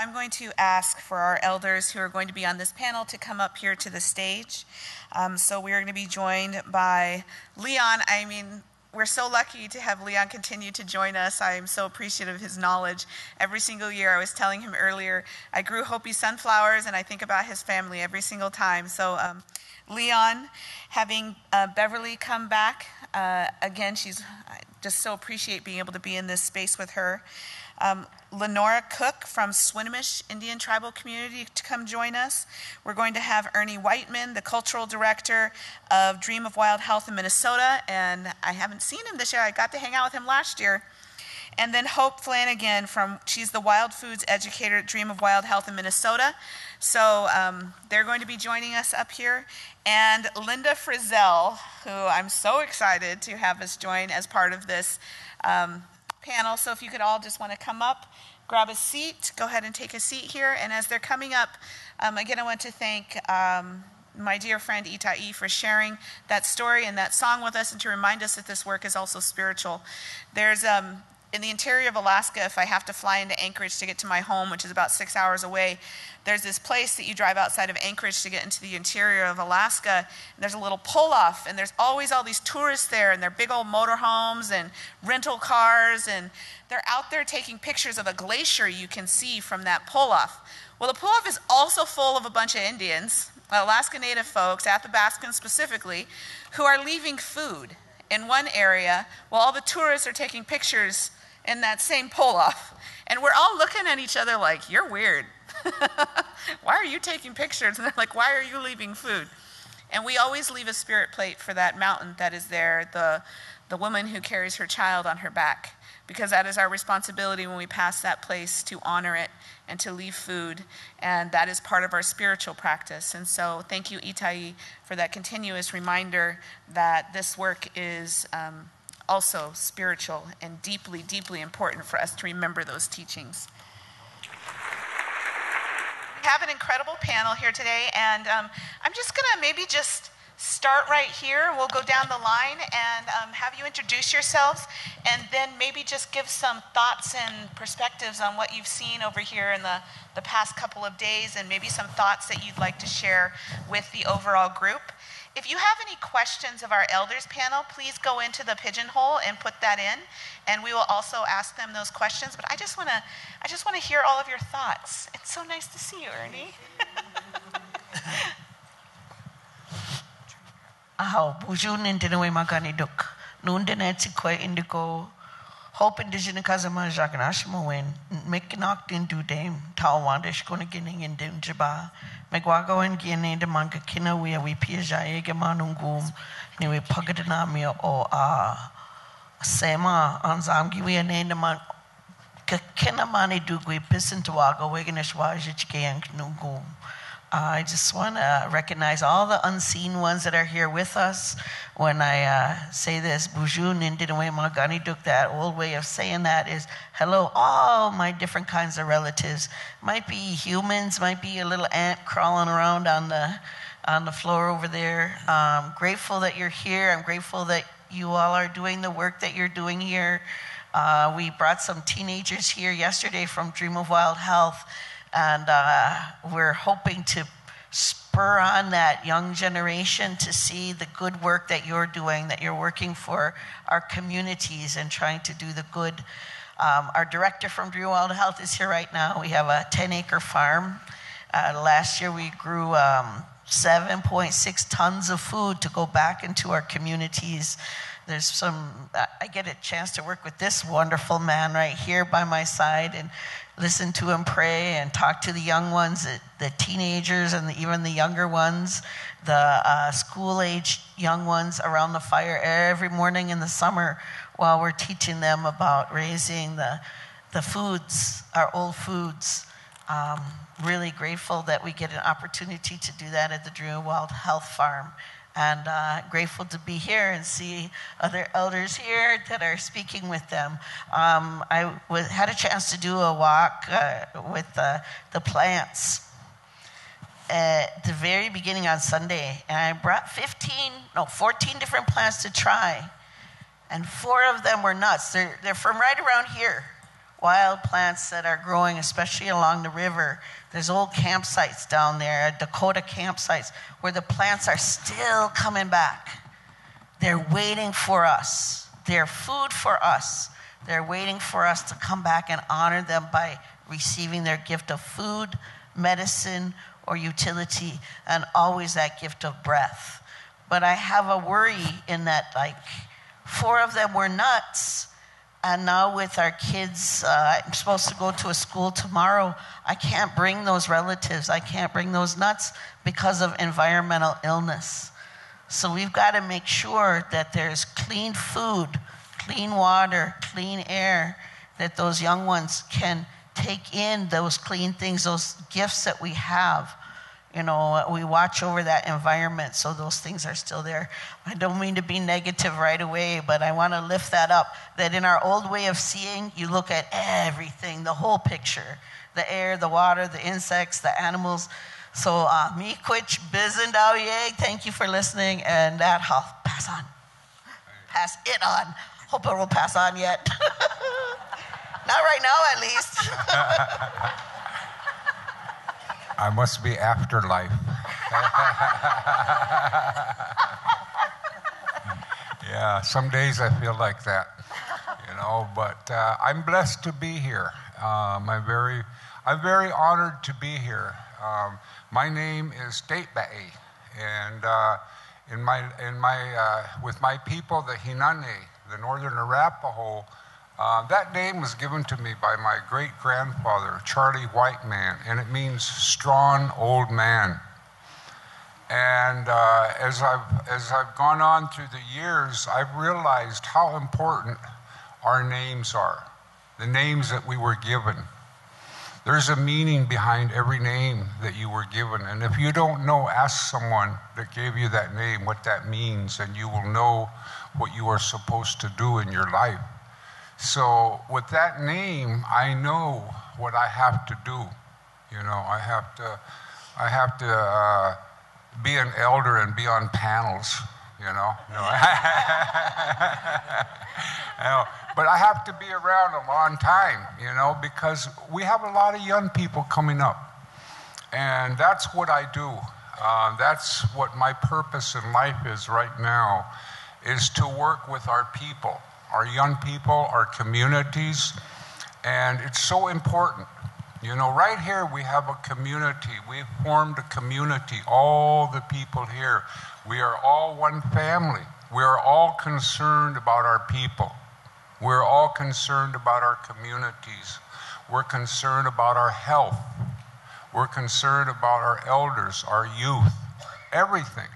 I'm going to ask for our elders who are going to be on this panel to come up here to the stage. Um, so we are going to be joined by Leon. I mean, we're so lucky to have Leon continue to join us. I am so appreciative of his knowledge. Every single year, I was telling him earlier, I grew Hopi sunflowers, and I think about his family every single time. So, um, Leon, having uh, Beverly come back uh, again, she's I just so appreciate being able to be in this space with her. Um, Lenora Cook from Swinomish Indian Tribal Community to come join us. We're going to have Ernie Whiteman, the cultural director of Dream of Wild Health in Minnesota, and I haven't seen him this year. I got to hang out with him last year. And then Hope Flanagan from, she's the wild foods educator at Dream of Wild Health in Minnesota. So um, they're going to be joining us up here. And Linda Frizzell, who I'm so excited to have us join as part of this um, panel. So if you could all just want to come up, grab a seat, go ahead and take a seat here. And as they're coming up, um, again, I want to thank um, my dear friend Itai for sharing that story and that song with us and to remind us that this work is also spiritual. There's um, in the interior of Alaska, if I have to fly into Anchorage to get to my home, which is about six hours away, there's this place that you drive outside of Anchorage to get into the interior of Alaska. And there's a little pull off, and there's always all these tourists there, and they're big old motorhomes and rental cars, and they're out there taking pictures of a glacier you can see from that pull off. Well, the pull off is also full of a bunch of Indians, Alaska Native folks, Athabascans specifically, who are leaving food in one area while all the tourists are taking pictures in that same pull off. And we're all looking at each other like, you're weird. why are you taking pictures? And they're like, why are you leaving food? And we always leave a spirit plate for that mountain that is there, the, the woman who carries her child on her back, because that is our responsibility when we pass that place to honor it and to leave food. And that is part of our spiritual practice. And so, thank you, Itai, for that continuous reminder that this work is. Um, also spiritual and deeply, deeply important for us to remember those teachings. We have an incredible panel here today, and um, I'm just going to maybe just start right here. We'll go down the line and um, have you introduce yourselves, and then maybe just give some thoughts and perspectives on what you've seen over here in the, the past couple of days, and maybe some thoughts that you'd like to share with the overall group. If you have any questions of our elders panel, please go into the pigeonhole and put that in, and we will also ask them those questions. But I just want to, I just want to hear all of your thoughts. It's so nice to see you, Ernie. Aho, bujun magani duk. Indiko. Hope indigenous kazama jagnash moen. Mekinak din du dame. Tawandish konagining in dim jaba. Megwago en giene de manga kina we we piajaye ge manungum. Ni we pagadana mi o a. Sema anzamgi we ne de man. Kina mani dugwe pisintawago weganishwaji chikeyank I just want to recognize all the unseen ones that are here with us. When I uh, say this, Bujun Indinawe Magani Duk, that old way of saying that is hello, all my different kinds of relatives. Might be humans, might be a little ant crawling around on the, on the floor over there. Grateful that you're here. I'm grateful that you all are doing the work that you're doing here. Uh, we brought some teenagers here yesterday from Dream of Wild Health and uh, we're hoping to spur on that young generation to see the good work that you're doing, that you're working for our communities and trying to do the good. Um, our director from Dream Wild Health is here right now. We have a 10 acre farm. Uh, last year we grew um, 7.6 tons of food to go back into our communities. There's some, I get a chance to work with this wonderful man right here by my side, and listen to him pray and talk to the young ones, the teenagers, and even the younger ones, the uh, school age young ones around the fire every morning in the summer while we're teaching them about raising the, the foods, our old foods. Um, really grateful that we get an opportunity to do that at the Dream Wild Health Farm and uh, grateful to be here and see other elders here that are speaking with them. Um, I w- had a chance to do a walk uh, with uh, the plants at the very beginning on Sunday, and I brought 15, no, 14 different plants to try, and four of them were nuts. They're, they're from right around here. Wild plants that are growing, especially along the river. There's old campsites down there, uh, Dakota campsites, where the plants are still coming back. They're waiting for us. They're food for us. They're waiting for us to come back and honor them by receiving their gift of food, medicine, or utility, and always that gift of breath. But I have a worry in that, like, four of them were nuts. And now, with our kids, uh, I'm supposed to go to a school tomorrow. I can't bring those relatives. I can't bring those nuts because of environmental illness. So, we've got to make sure that there's clean food, clean water, clean air, that those young ones can take in those clean things, those gifts that we have you know, we watch over that environment so those things are still there. I don't mean to be negative right away, but I want to lift that up. That in our old way of seeing, you look at everything, the whole picture the air, the water, the insects, the animals. So, uh, Bizendao Yeg, thank you for listening, and that I'll pass on. Pass it on. Hope it will pass on yet. Not right now, at least. I must be afterlife. yeah, some days I feel like that, you know. But uh, I'm blessed to be here. Um, I'm very, I'm very honored to be here. Um, my name is Date Bae, and uh, in my, in my, uh, with my people, the Hinane, the Northern Arapaho. Uh, that name was given to me by my great grandfather, Charlie Whiteman, and it means strong old man. And uh, as, I've, as I've gone on through the years, I've realized how important our names are, the names that we were given. There's a meaning behind every name that you were given. And if you don't know, ask someone that gave you that name what that means, and you will know what you are supposed to do in your life. So with that name, I know what I have to do. You know, I have to, I have to uh, be an elder and be on panels. You know, no. know, but I have to be around a long time. You know, because we have a lot of young people coming up, and that's what I do. Uh, that's what my purpose in life is right now, is to work with our people our young people, our communities, and it's so important. You know, right here we have a community. We've formed a community, all the people here. We are all one family. We are all concerned about our people. We're all concerned about our communities. We're concerned about our health. We're concerned about our elders, our youth, everything.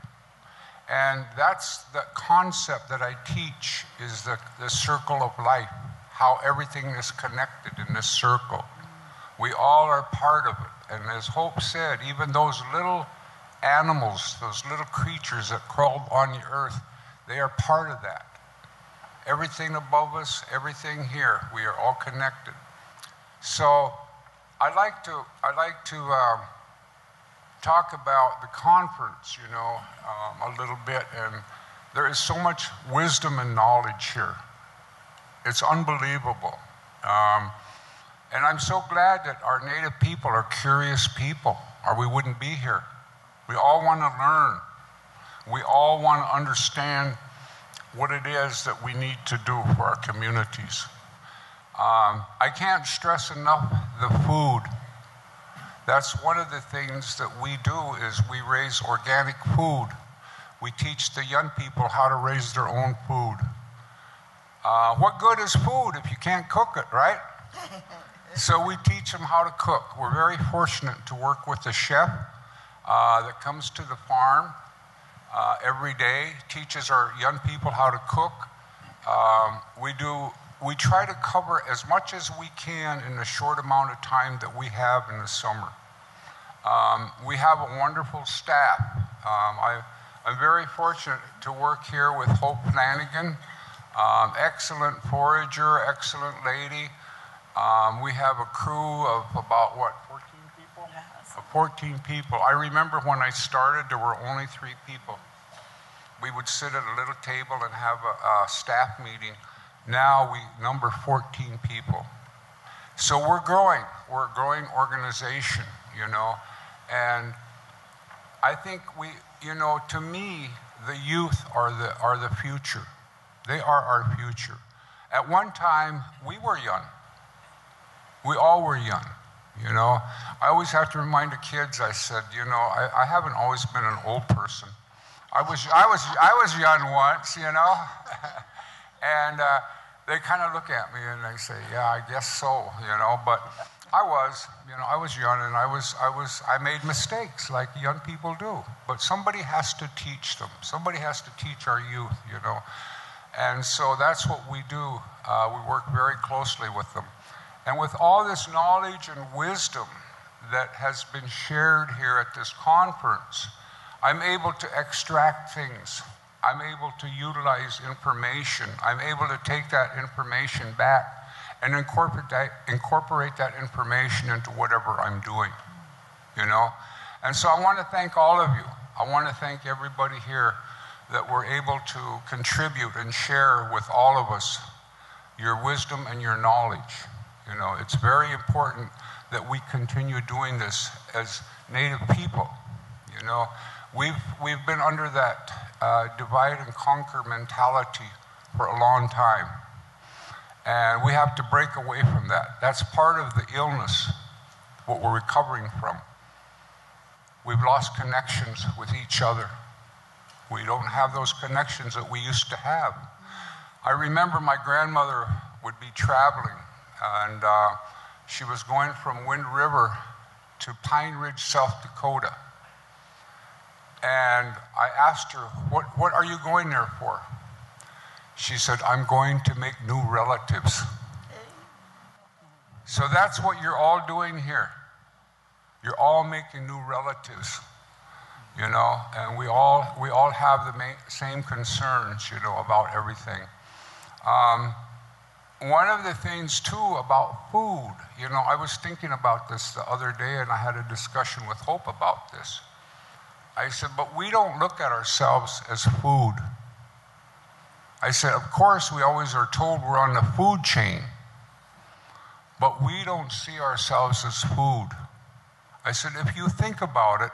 And that's the concept that I teach is the, the circle of life, how everything is connected in this circle. We all are part of it. And as Hope said, even those little animals, those little creatures that crawled on the earth, they are part of that. Everything above us, everything here, we are all connected. So I like to, I like to um, talk about the conference, you know, um, a little bit. And there is so much wisdom and knowledge here. It's unbelievable. Um, and I'm so glad that our native people are curious people, or we wouldn't be here. We all want to learn. We all want to understand what it is that we need to do for our communities. Um, I can't stress enough the food that's one of the things that we do is we raise organic food. We teach the young people how to raise their own food. Uh, what good is food if you can't cook it, right? so we teach them how to cook. We're very fortunate to work with a chef uh, that comes to the farm uh, every day, teaches our young people how to cook. Um, we do we try to cover as much as we can in the short amount of time that we have in the summer. Um, we have a wonderful staff. Um, I, am very fortunate to work here with Hope Flanagan, um, excellent forager, excellent lady. Um, we have a crew of about what, 14 people? Yes. 14 people. I remember when I started, there were only three people. We would sit at a little table and have a, a staff meeting now we number 14 people. So we're growing. We're a growing organization, you know. And I think we, you know, to me, the youth are the, are the future. They are our future. At one time, we were young. We all were young, you know. I always have to remind the kids, I said, you know, I, I haven't always been an old person. I was, I was, I was young once, you know. and uh, they kind of look at me and they say, yeah, I guess so, you know. But I was, you know, I was young and I was, I was, I made mistakes like young people do. But somebody has to teach them. Somebody has to teach our youth, you know. And so that's what we do. Uh, we work very closely with them. And with all this knowledge and wisdom that has been shared here at this conference, I'm able to extract things. I'm able to utilize information. I'm able to take that information back and incorporate that, incorporate that information into whatever I'm doing, you know? And so I want to thank all of you. I want to thank everybody here that we're able to contribute and share with all of us your wisdom and your knowledge. You know, it's very important that we continue doing this as Native people. You know, we've, we've been under that uh, divide and conquer mentality for a long time. And we have to break away from that. That's part of the illness, what we're recovering from. We've lost connections with each other. We don't have those connections that we used to have. I remember my grandmother would be traveling, and uh, she was going from Wind River to Pine Ridge, South Dakota. And I asked her, what, what are you going there for? She said, I'm going to make new relatives. So that's what you're all doing here. You're all making new relatives, you know, and we all, we all have the same concerns, you know, about everything. Um, one of the things, too, about food, you know, I was thinking about this the other day and I had a discussion with Hope about this. I said, but we don't look at ourselves as food. I said, of course, we always are told we're on the food chain, but we don't see ourselves as food. I said, if you think about it,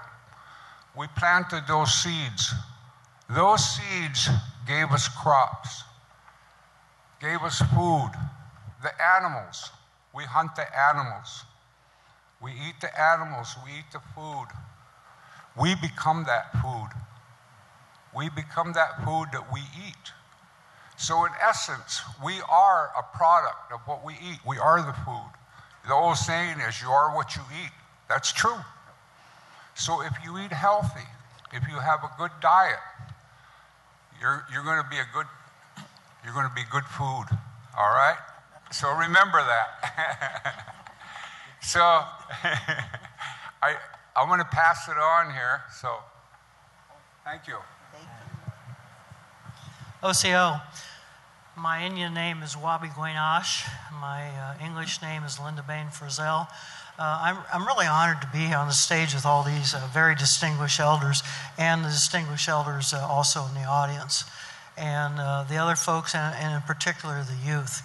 we planted those seeds. Those seeds gave us crops, gave us food. The animals, we hunt the animals. We eat the animals, we eat the food we become that food. We become that food that we eat. So, in essence, we are a product of what we eat. We are the food. The old saying is, you are what you eat. That's true. So, if you eat healthy, if you have a good diet, you're, you're going to be a good, you're going to be good food. All right? So remember that. so I, I'm going to pass it on here. So, thank you, thank you. OCO. My Indian name is Wabi Guinash. My uh, English name is Linda Bain Frizzell. Uh, I'm, I'm really honored to be on the stage with all these uh, very distinguished elders and the distinguished elders uh, also in the audience, and uh, the other folks, and, and in particular the youth.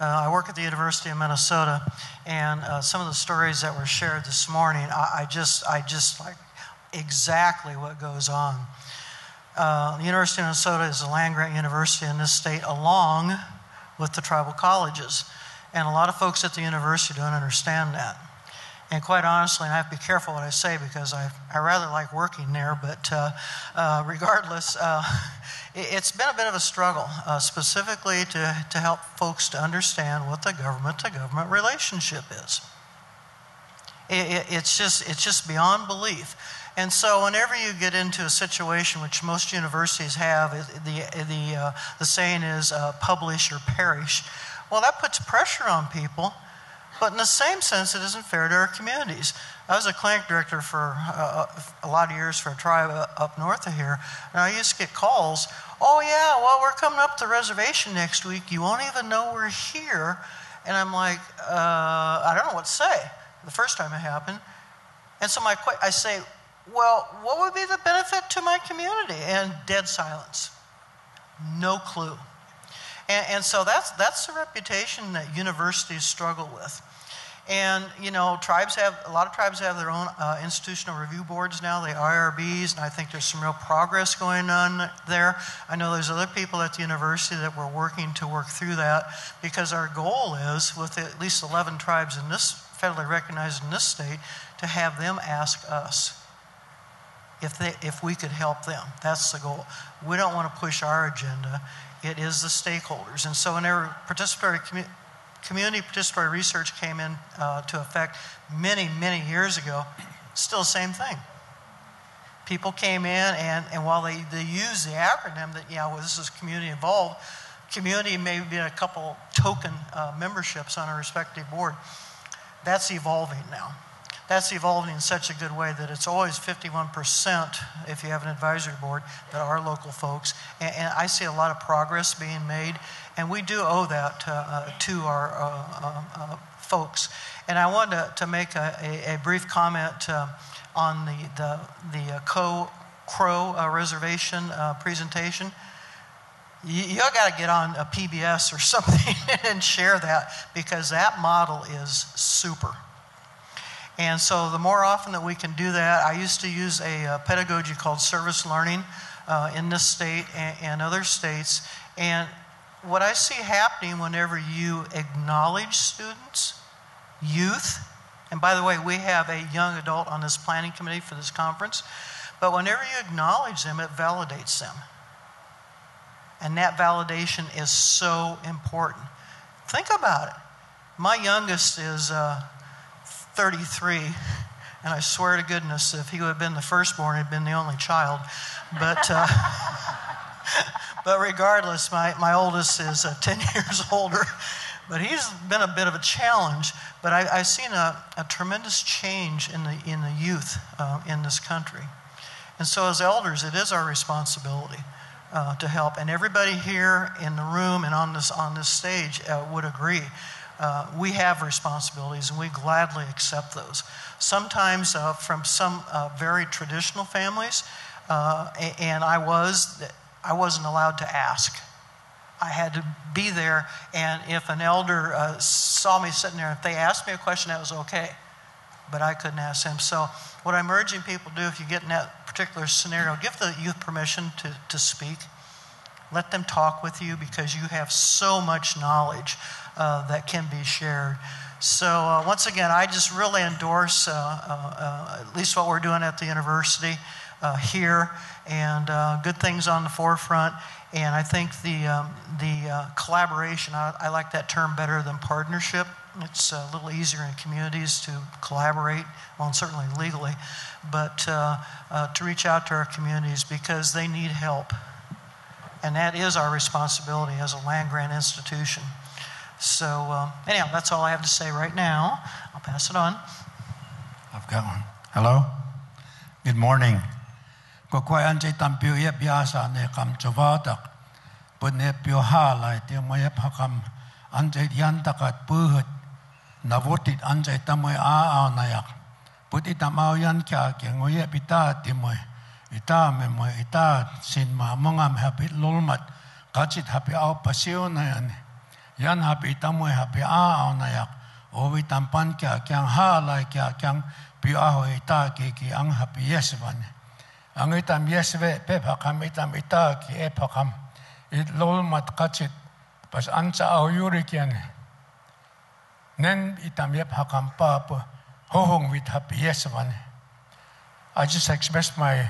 Uh, I work at the University of Minnesota, and some of the stories that were shared this morning, I, I just, I just like exactly what goes on. Uh, the University of Minnesota is a land grant university in this state, along with the tribal colleges, and a lot of folks at the university don't understand that. And quite honestly, and I have to be careful what I say because I, I rather like working there, but uh, uh, regardless, uh, it, has been a bit of a struggle, uh, specifically to, to help folks to understand what the government to government relationship is. It, it, it's, just, it's just beyond belief. And so, whenever you get into a situation which most universities have, the, the, uh, the saying is uh, publish or perish, well, that puts pressure on people but in the same sense, it isn't fair to our communities. I was a clinic director for uh, a lot of years for a tribe up north of here, and I used to get calls. Oh yeah, well we're coming up the reservation next week. You won't even know we're here, and I'm like, uh, I don't know what to say. The first time it happened, and so my I say, well, what would be the benefit to my community? And dead silence, no clue. And, and so that's, that's the reputation that universities struggle with. And you know, tribes have a lot of tribes have their own uh, institutional review boards now, the IRBs, and I think there's some real progress going on there. I know there's other people at the university that we're working to work through that because our goal is, with at least 11 tribes in this federally recognized in this state, to have them ask us if they if we could help them. That's the goal. We don't want to push our agenda. It is the stakeholders, and so whenever participatory commu- community participatory research came in uh, to effect many, many years ago, still the same thing. People came in, and, and while they, they use the acronym that, yeah, well, this is community involved, community may be a couple token uh, memberships on a respective board. That's evolving now. That's evolving in such a good way that it's always 51% if you have an advisory board that are local folks. And, and I see a lot of progress being made and we do owe that uh, to our uh, uh, folks. And I wanted to, to make a, a, a, brief comment on the, the, the Co Crow reservation presentation. You, you got to get on a PBS or something and share that because that model is super. And so, the more often that we can do that, I used to use a, a pedagogy called service learning uh, in this state and, and, other states. And what I see happening whenever you acknowledge students, youth, and by the way, we have a young adult on this planning committee for this conference, but whenever you acknowledge them, it validates them. And that validation is so important. Think about it. My youngest is uh, 33, and I swear to goodness, if he would have been the firstborn, he'd been the only child. But. Uh, but regardless, my, my oldest is uh, 10 years older. But he's been a bit of a challenge. But I, have seen a, a, tremendous change in the, in the youth uh, in this country. And so, as elders, it is our responsibility uh, to help. And everybody here in the room and on this, on this stage uh, would agree. Uh, we have responsibilities and we gladly accept those. Sometimes uh, from some very traditional families, and I was I wasn't allowed to ask. I had to be there, and if an elder uh, saw me sitting there, if they asked me a question, that was okay. But I couldn't ask them. So, what I'm urging people to do if you get in that particular scenario, give the youth permission to, to speak. Let them talk with you because you have so much knowledge uh, that can be shared. So, uh, once again, I just really endorse uh, uh, uh, at least what we're doing at the university here and good things on the forefront. And I think the, um, the collaboration, I, I, like that term better than partnership. It's a little easier in communities to collaborate, well, certainly legally, but to reach out to our communities because they need help. And that is our responsibility as a land grant institution. So, um, anyhow, that's all I have to say right now. I'll pass it on. I've got one. Hello? Good morning. ko piu ha lai kam na votit a a na yak put yan kya ke ita me ita sin ma mongam ha pi lol mat ka chit au pasio na yan yan ha pi tam moi ha pi a a na yak. O vi kya kyang ha lai kya kyang pi a ho ita ki ki ang yes van. Ang itam yesve pe phakam itam ita ki e it lol mat kachit pas ancha yuri kian. Nen itam pa ho hong yes one I just express my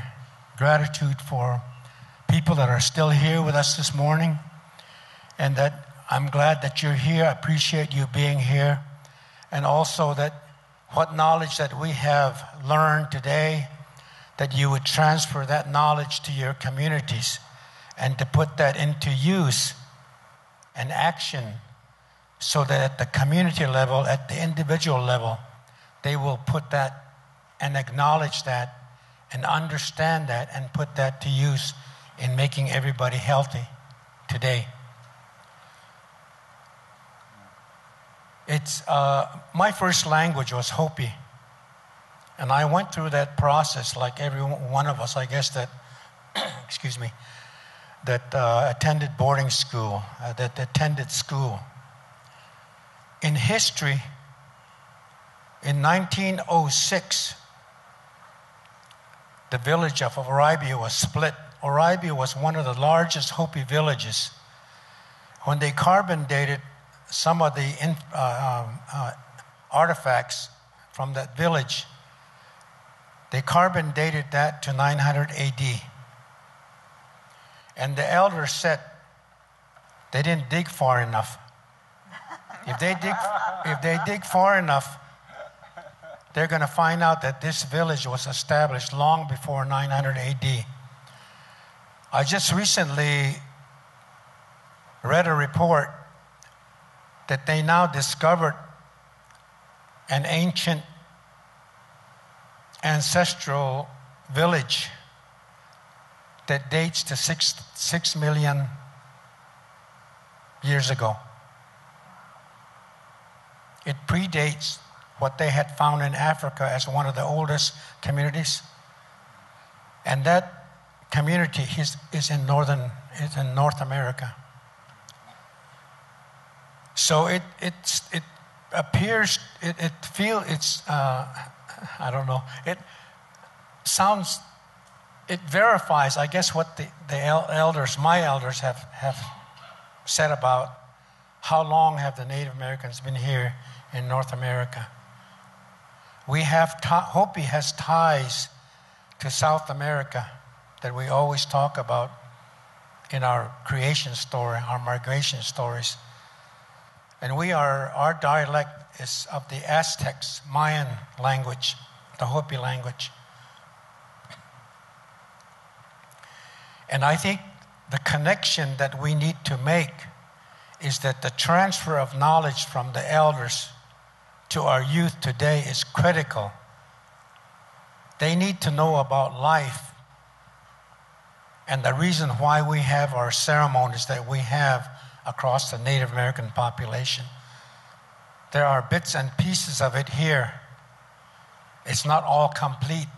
gratitude for people that are still here with us this morning and that I'm glad that you're here. I appreciate you being here. And also that what knowledge that we have learned today that you would transfer that knowledge to your communities and to put that into use and action so that at the community level, at the individual level, they will put that and acknowledge that and understand that and put that to use in making everybody healthy today. It's, uh, my first language was Hopi. And I went through that process like every one of us, I guess, that, excuse me, that uh, attended boarding school, uh, that attended school. In history, in 1906, the village of Oraibi was split. Oraibi was one of the largest Hopi villages. When they carbon dated some of the in, uh, um, uh, artifacts from that village, they carbon dated that to 900 AD. And the elders said they didn't dig far enough. If they dig, if they dig far enough, they're going to find out that this village was established long before 900 AD. I just recently read a report that they now discovered an ancient ancestral village that dates to six, six million years ago. It predates what they had found in Africa as one of the oldest communities. And that community is, is in northern is in North America. So it it it appears it, it feel it's uh, I don't know it sounds it verifies I guess what the, the elders my elders have have said about how long have the Native Americans been here in North America. We have, Hopi has ties to South America that we always talk about in our creation story, our migration stories. And we are, our dialect is of the Aztecs, Mayan language, the Hopi language. And I think the connection that we need to make is that the transfer of knowledge from the elders to our youth today is critical. They need to know about life and the reason why we have our ceremonies that we have across the Native American population. There are bits and pieces of it here. It's not all complete.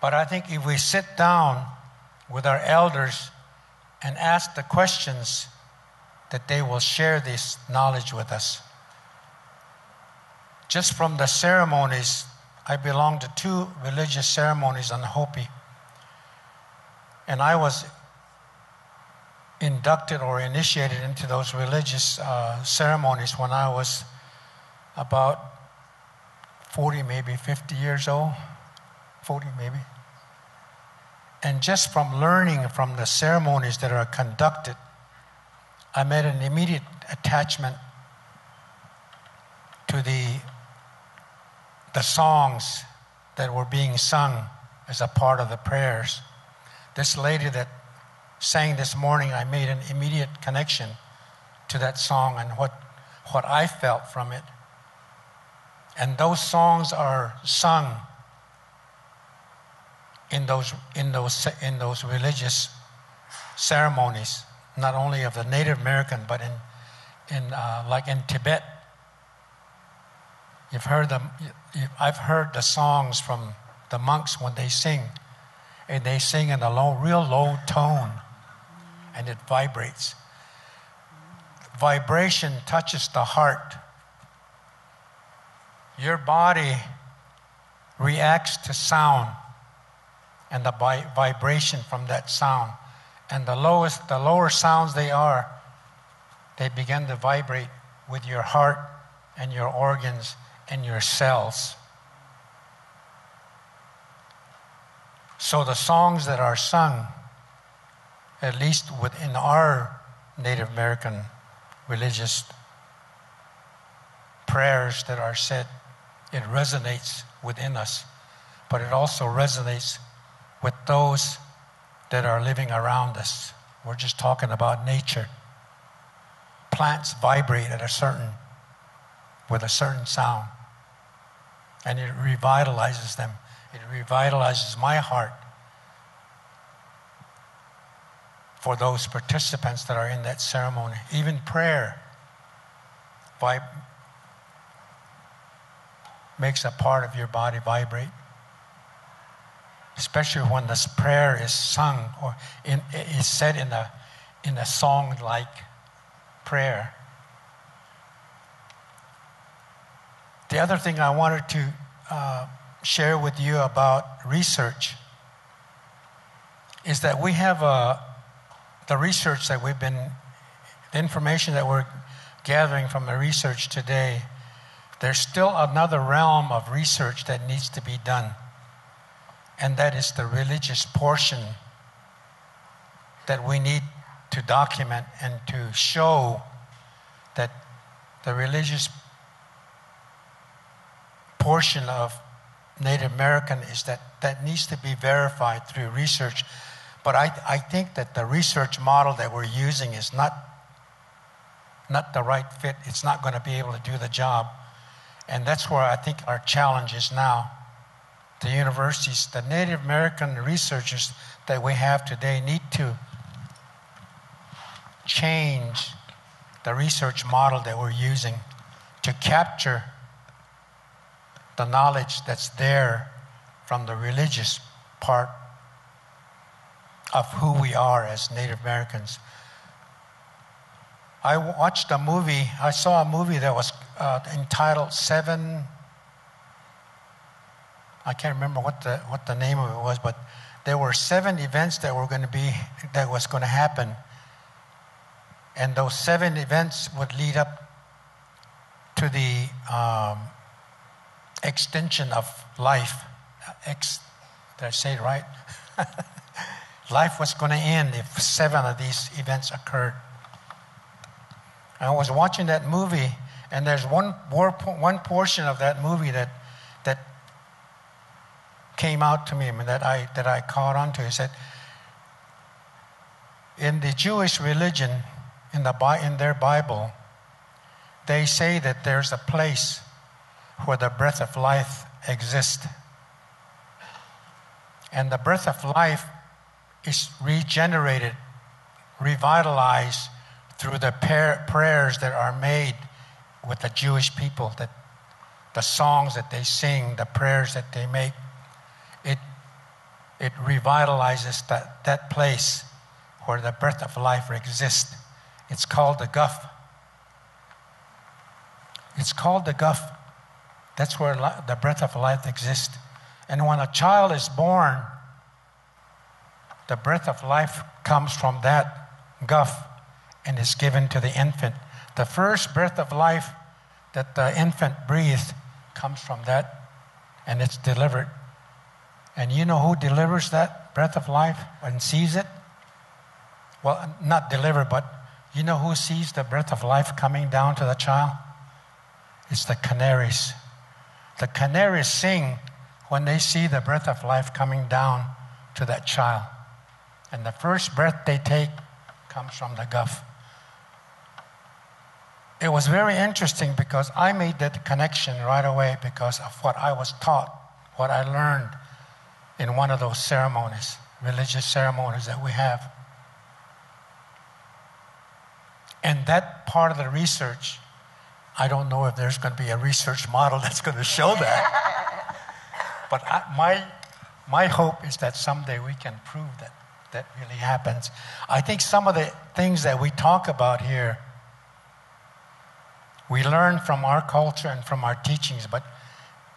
But I think if we sit down with our elders and ask the questions, that they will share this knowledge with us just from the ceremonies, I belong to two religious ceremonies on Hopi. And I was inducted or initiated into those religious uh, ceremonies when I was about 40, maybe 50 years old. 40, maybe. And just from learning from the ceremonies that are conducted, I made an immediate attachment to the the songs that were being sung as a part of the prayers. This lady that sang this morning, I made an immediate connection to that song and what, what I felt from it. And those songs are sung in those, in those, in those religious ceremonies, not only of the Native American, but in, in uh, like in Tibet You've heard them. I've heard the songs from the monks when they sing, and they sing in a low, real low tone, and it vibrates. Vibration touches the heart. Your body reacts to sound and the vibration from that sound. And the lowest, the lower sounds they are, they begin to vibrate with your heart and your organs and your cells. So the songs that are sung, at least within our Native American religious prayers that are said, it resonates within us, but it also resonates with those that are living around us. We're just talking about nature. Plants vibrate at a certain with a certain sound and it revitalizes them. It revitalizes my heart for those participants that are in that ceremony. Even prayer vib- makes a part of your body vibrate. especially when this prayer is sung or in, is said in a, in a song like prayer. The other thing I wanted to uh, share with you about research is that we have uh, the research that we've been, the information that we're gathering from the research today. There's still another realm of research that needs to be done, and that is the religious portion that we need to document and to show that the religious portion of Native American is that that needs to be verified through research. But I, I think that the research model that we're using is not, not the right fit. It's not going to be able to do the job. And that's where I think our challenge is now. The universities, the Native American researchers that we have today need to change the research model that we're using to capture the knowledge that's there from the religious part of who we are as Native Americans. I watched a movie, I saw a movie that was uh, entitled Seven. I can't remember what the, what the name of it was, but there were seven events that were going to be, that was going to happen. And those seven events would lead up to the um, extension of life. Ex, did I say it right? life was going to end if seven of these events occurred. I was watching that movie, and there's one, one portion of that movie that, that came out to me that I, that I caught on to. He said, in the Jewish religion, in, the, in their Bible, they say that there's a place where the breath of life exists. And the breath of life is regenerated, revitalized through the prayers that are made with the Jewish people, that the songs that they sing, the prayers that they make. It, it revitalizes that, that place where the breath of life exists. It's called the Guf. It's called the Guf that's where the breath of life exists. And when a child is born, the breath of life comes from that guf and is given to the infant. The first breath of life that the infant breathes comes from that and it's delivered. And you know who delivers that breath of life and sees it? Well, not delivered, but you know who sees the breath of life coming down to the child? It's the canaries. The canaries sing when they see the breath of life coming down to that child. And the first breath they take comes from the guf. It was very interesting because I made that connection right away because of what I was taught, what I learned in one of those ceremonies, religious ceremonies that we have. And that part of the research I don't know if there's going to be a research model that's going to show that. but I, my, my hope is that someday we can prove that that really happens. I think some of the things that we talk about here, we learn from our culture and from our teachings, but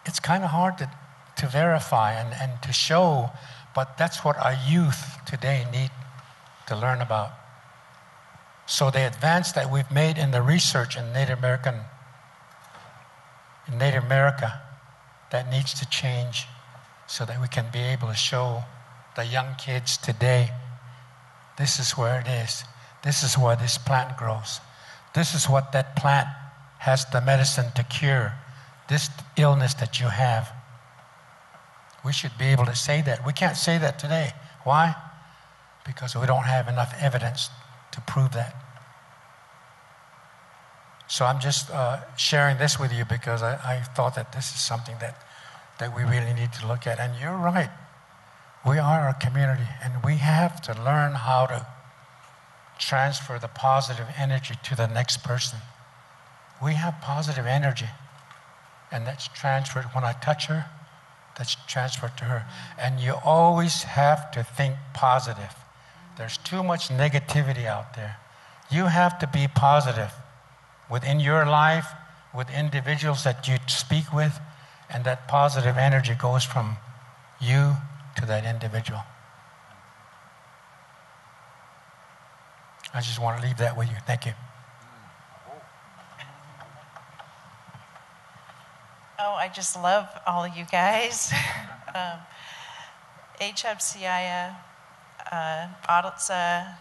it's kind of hard to, to verify and, and to show. But that's what our youth today need to learn about. So the advance that we've made in the research in Native American, in Native America, that needs to change so that we can be able to show the young kids today this is where it is. This is where this plant grows. This is what that plant has the medicine to cure this illness that you have. We should be able to say that. We can't say that today. Why? Because we don't have enough evidence to prove that. So I'm just uh, sharing this with you because I, I thought that this is something that, that we really need to look at. And you're right. We are a community, and we have to learn how to transfer the positive energy to the next person. We have positive energy, and that's transferred. When I touch her, that's transferred to her. And you always have to think positive. There's too much negativity out there. You have to be positive within your life, with individuals that you speak with, and that positive energy goes from you to that individual. I just want to leave that with you. Thank you. Oh, I just love all of you guys. um, HFCIA, uh, Adotsa,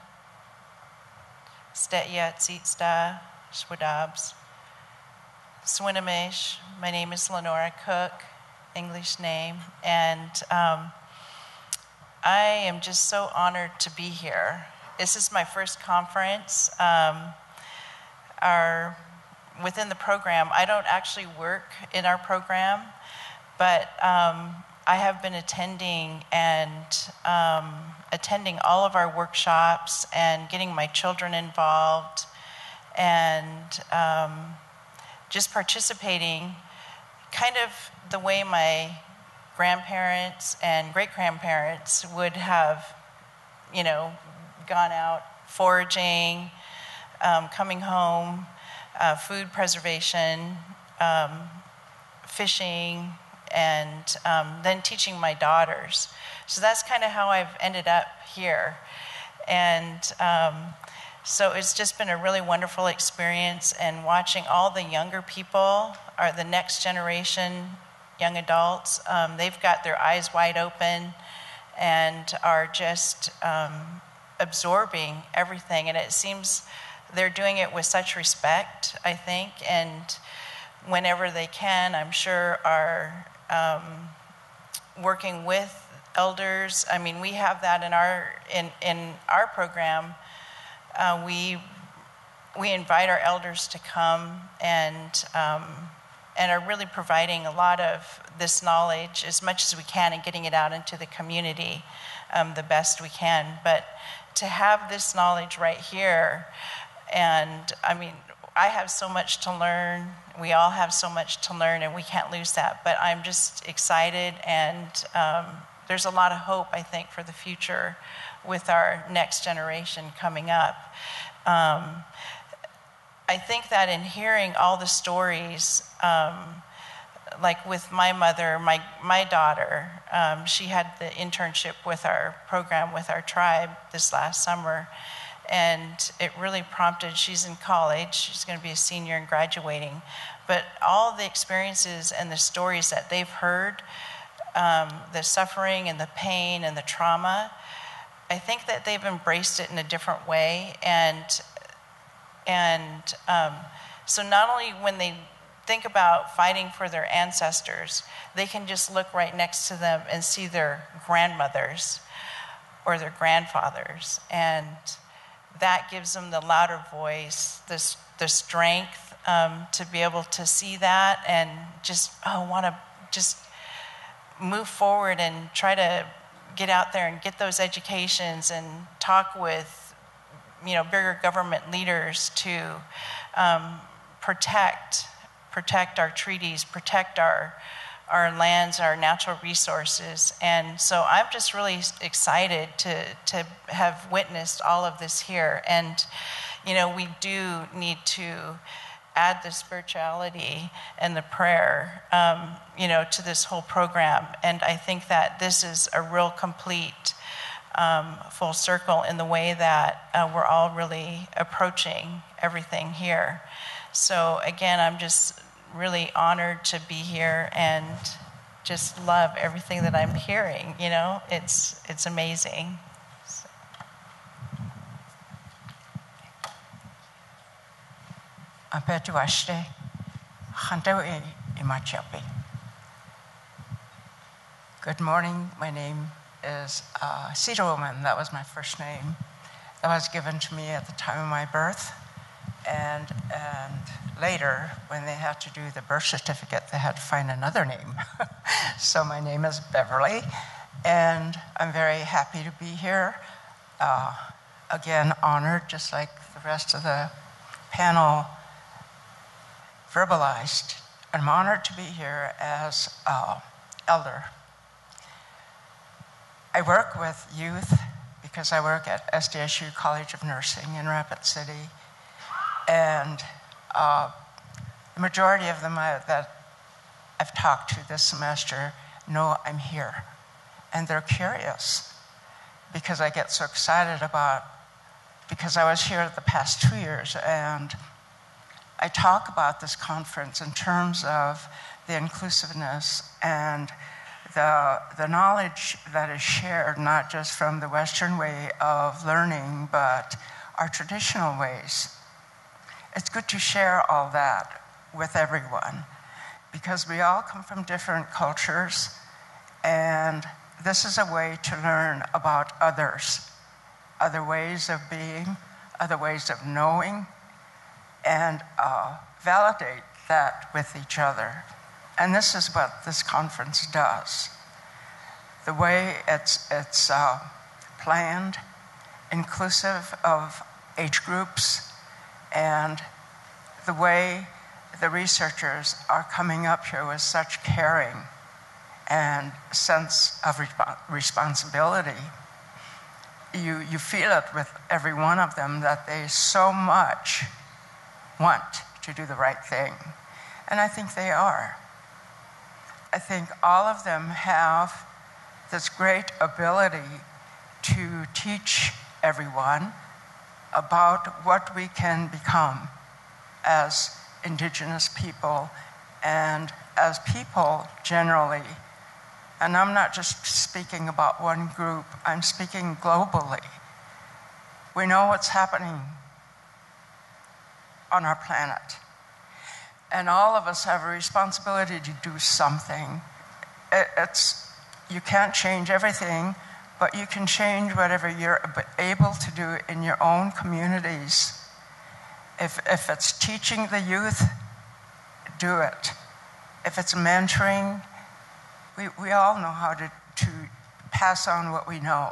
Stetya, Shwadabs, Swinomish. My name is Lenora Cook, English name, and um, I am just so honored to be here. This is my first conference. Um, our within the program. I don't actually work in our program, but um, I have been attending and um, attending all of our workshops and getting my children involved and um, just participating kind of the way my grandparents and great grandparents would have, you know, gone out foraging, um, coming home uh, food preservation, um, fishing, and um, then teaching my daughters. So that's kind of how I've ended up here. And um, so it's just been a really wonderful experience and watching all the younger people, or the next generation young adults, um, they've got their eyes wide open and are just um, absorbing everything. And it seems they're doing it with such respect, I think, and whenever they can, I'm sure are um, working with elders. I mean, we have that in our in in our program. Uh, we we invite our elders to come and um, and are really providing a lot of this knowledge as much as we can and getting it out into the community um, the best we can. But to have this knowledge right here and I mean, I have so much to learn. We all have so much to learn, and we can't lose that. But I'm just excited, and um, there's a lot of hope, I think, for the future with our next generation coming up. Um, I think that in hearing all the stories, um, like with my mother, my, my daughter, um, she had the internship with our program with our tribe this last summer and it really prompted she's in college she's going to be a senior and graduating but all the experiences and the stories that they've heard um, the suffering and the pain and the trauma i think that they've embraced it in a different way and and um, so not only when they think about fighting for their ancestors they can just look right next to them and see their grandmothers or their grandfathers. And that gives them the louder voice, the, the strength um, to be able to see that and just, oh, want to just move forward and try to get out there and get those educations and talk with, you know, bigger government leaders to um, protect, protect our treaties, protect our, our lands, our natural resources. And so I'm just really excited to, to have witnessed all of this here. And, you know, we do need to add the spirituality and the prayer, um, you know, to this whole program. And I think that this is a real complete um, full circle in the way that uh, we're all really approaching everything here. So again, I'm just really honored to be here and just love everything that I'm hearing. You know, it's it's amazing. Good morning. My name is uh, Cedar Woman. That was my first name. That was given to me at the time of my birth. And, and later, when they had to do the birth certificate, they had to find another name. so my name is Beverly, and I'm very happy to be here. Uh, again, honored, just like the rest of the panel verbalized. I'm honored to be here as uh, elder I work with youth because I work at SDSU College of Nursing in Rapid City. And uh, the majority of them I, that I've talked to this semester know I'm here. And they're curious because I get so excited about, because I was here the past two years and I talk about this conference in terms of the inclusiveness and the, the knowledge that is shared, not just from the Western way of learning, but our traditional ways. It's good to share all that with everyone because we all come from different cultures, and this is a way to learn about others, other ways of being, other ways of knowing, and uh, validate that with each other. And this is what this conference does. The way it's, it's uh, planned, inclusive of age groups, and the way the researchers are coming up here with such caring and sense of resp- responsibility. You, you feel it with every one of them that they so much want to do the right thing. And I think they are. I think all of them have this great ability to teach everyone about what we can become as Indigenous people and as people generally. And I'm not just speaking about one group, I'm speaking globally. We know what's happening on our planet. And all of us have a responsibility to do something. It, it's, you can't change everything, but you can change whatever you're able to do in your own communities. If, if it's teaching the youth, do it. If it's mentoring, we, we all know how to, to pass on what we know.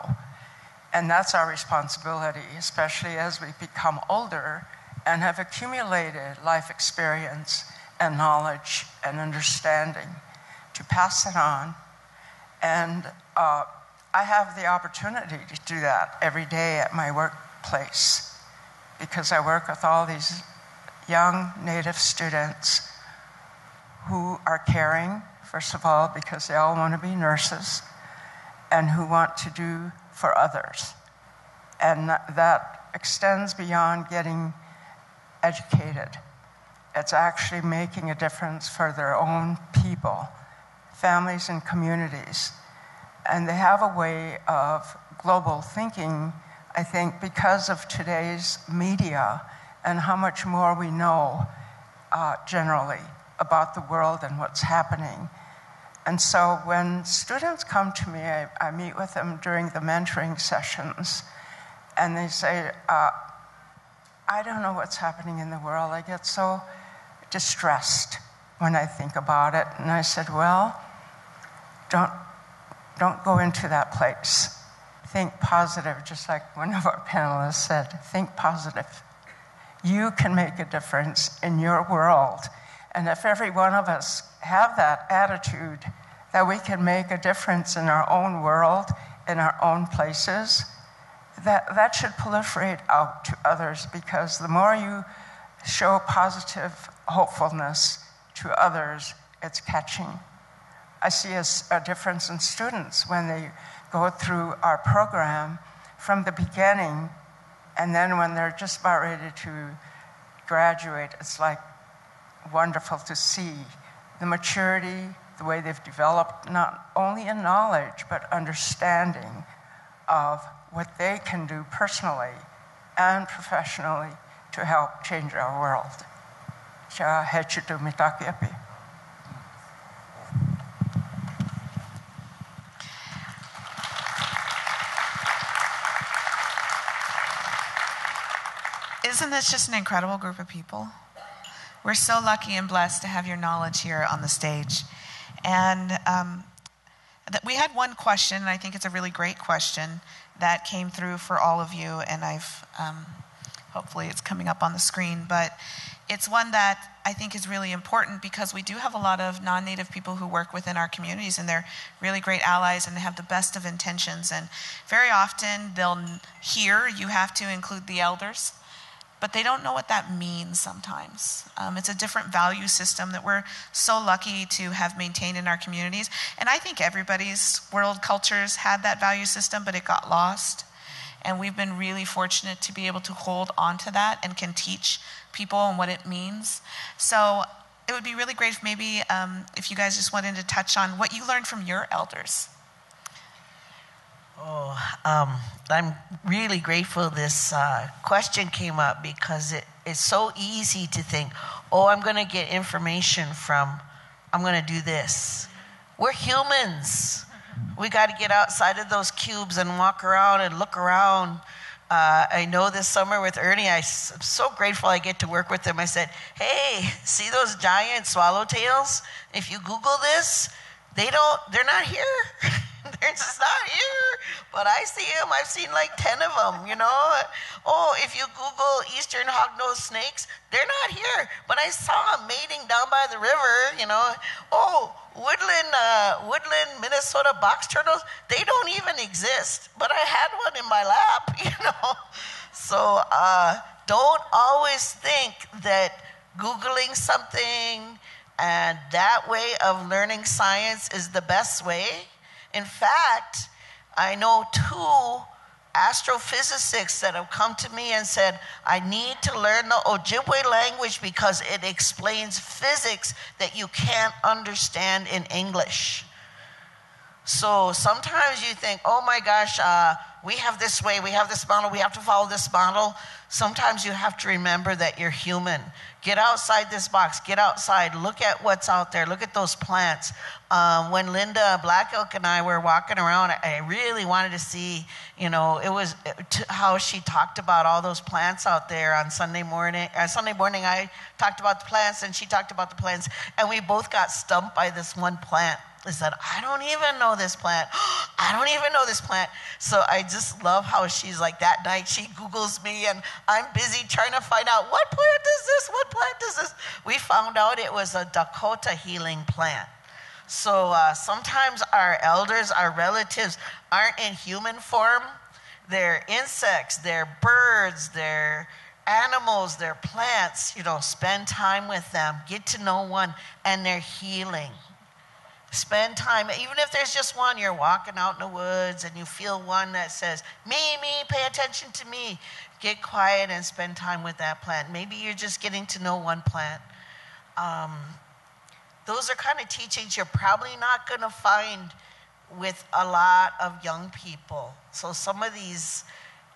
And that's our responsibility, especially as we become older and have accumulated life experience and knowledge and understanding to pass it on. And uh, I have the opportunity to do that every day at my workplace because I work with all these young Native students who are caring, first of all, because they all want to be nurses and who want to do for others. And that extends beyond getting educated. It's actually making a difference for their own people, families, and communities. And they have a way of global thinking, I think, because of today's media and how much more we know uh, generally about the world and what's happening. And so when students come to me, I, I meet with them during the mentoring sessions, and they say, uh, I don't know what's happening in the world. I get so distressed when I think about it. And I said, Well, don't, don't go into that place. Think positive, just like one of our panelists said. Think positive. You can make a difference in your world. And if every one of us have that attitude that we can make a difference in our own world, in our own places, that, that should proliferate out to others because the more you show positive hopefulness to others, it's catching. I see a, a difference in students when they go through our program from the beginning, and then when they're just about ready to graduate, it's like wonderful to see the maturity, the way they've developed, not only in knowledge, but understanding of what they can do personally and professionally to help change our world. Isn't this just an incredible group of people? We're so lucky and blessed to have your knowledge here on the stage. And um, we had one question, and I think it's a really great question that came through for all of you, and I've um, Hopefully, it's coming up on the screen, but it's one that I think is really important because we do have a lot of non native people who work within our communities and they're really great allies and they have the best of intentions. And very often they'll hear you have to include the elders, but they don't know what that means sometimes. Um, it's a different value system that we're so lucky to have maintained in our communities. And I think everybody's world cultures had that value system, but it got lost. And we've been really fortunate to be able to hold on to that and can teach people and what it means. So it would be really great if maybe um, if you guys just wanted to touch on what you learned from your elders. Oh, um, I'm really grateful this uh, question came up because it, it's so easy to think, oh, I'm going to get information from, I'm going to do this. We're humans. We got to get outside of those cubes and walk around and look around. Uh, I know this summer with Ernie, I'm so grateful I get to work with him. I said, hey, see those giant swallowtails? If you Google this, they don't, they're not here. they're just not here. But I see them. I've seen like 10 of them, you know. Oh, if you Google eastern hognose snakes, they're not here. But I saw them mating down by the river, you know. Oh, woodland, uh, woodland Minnesota box turtles, they don't even exist. But I had one in my lap, you know. So uh, don't always think that Googling something and that way of learning science is the best way in fact, I know two astrophysicists that have come to me and said, I need to learn the Ojibwe language because it explains physics that you can't understand in English. So sometimes you think, oh my gosh, uh, we have this way, we have this model, we have to follow this model. Sometimes you have to remember that you're human. Get outside this box, get outside, look at what's out there, look at those plants. Um, when Linda Black Elk and I were walking around, I really wanted to see, you know, it was how she talked about all those plants out there on Sunday morning. Uh, Sunday morning, I talked about the plants and she talked about the plants, and we both got stumped by this one plant is said, I don't even know this plant. I don't even know this plant. So I just love how she's like that night she Googles me and I'm busy trying to find out what plant is this? What plant is this? We found out it was a Dakota healing plant. So uh, sometimes our elders, our relatives aren't in human form. They're insects, they're birds, they're animals, they're plants. You know, spend time with them, get to know one, and they're healing. Spend time, even if there's just one, you're walking out in the woods and you feel one that says, Me, me, pay attention to me. Get quiet and spend time with that plant. Maybe you're just getting to know one plant. Um, those are kind of teachings you're probably not going to find with a lot of young people. So some of these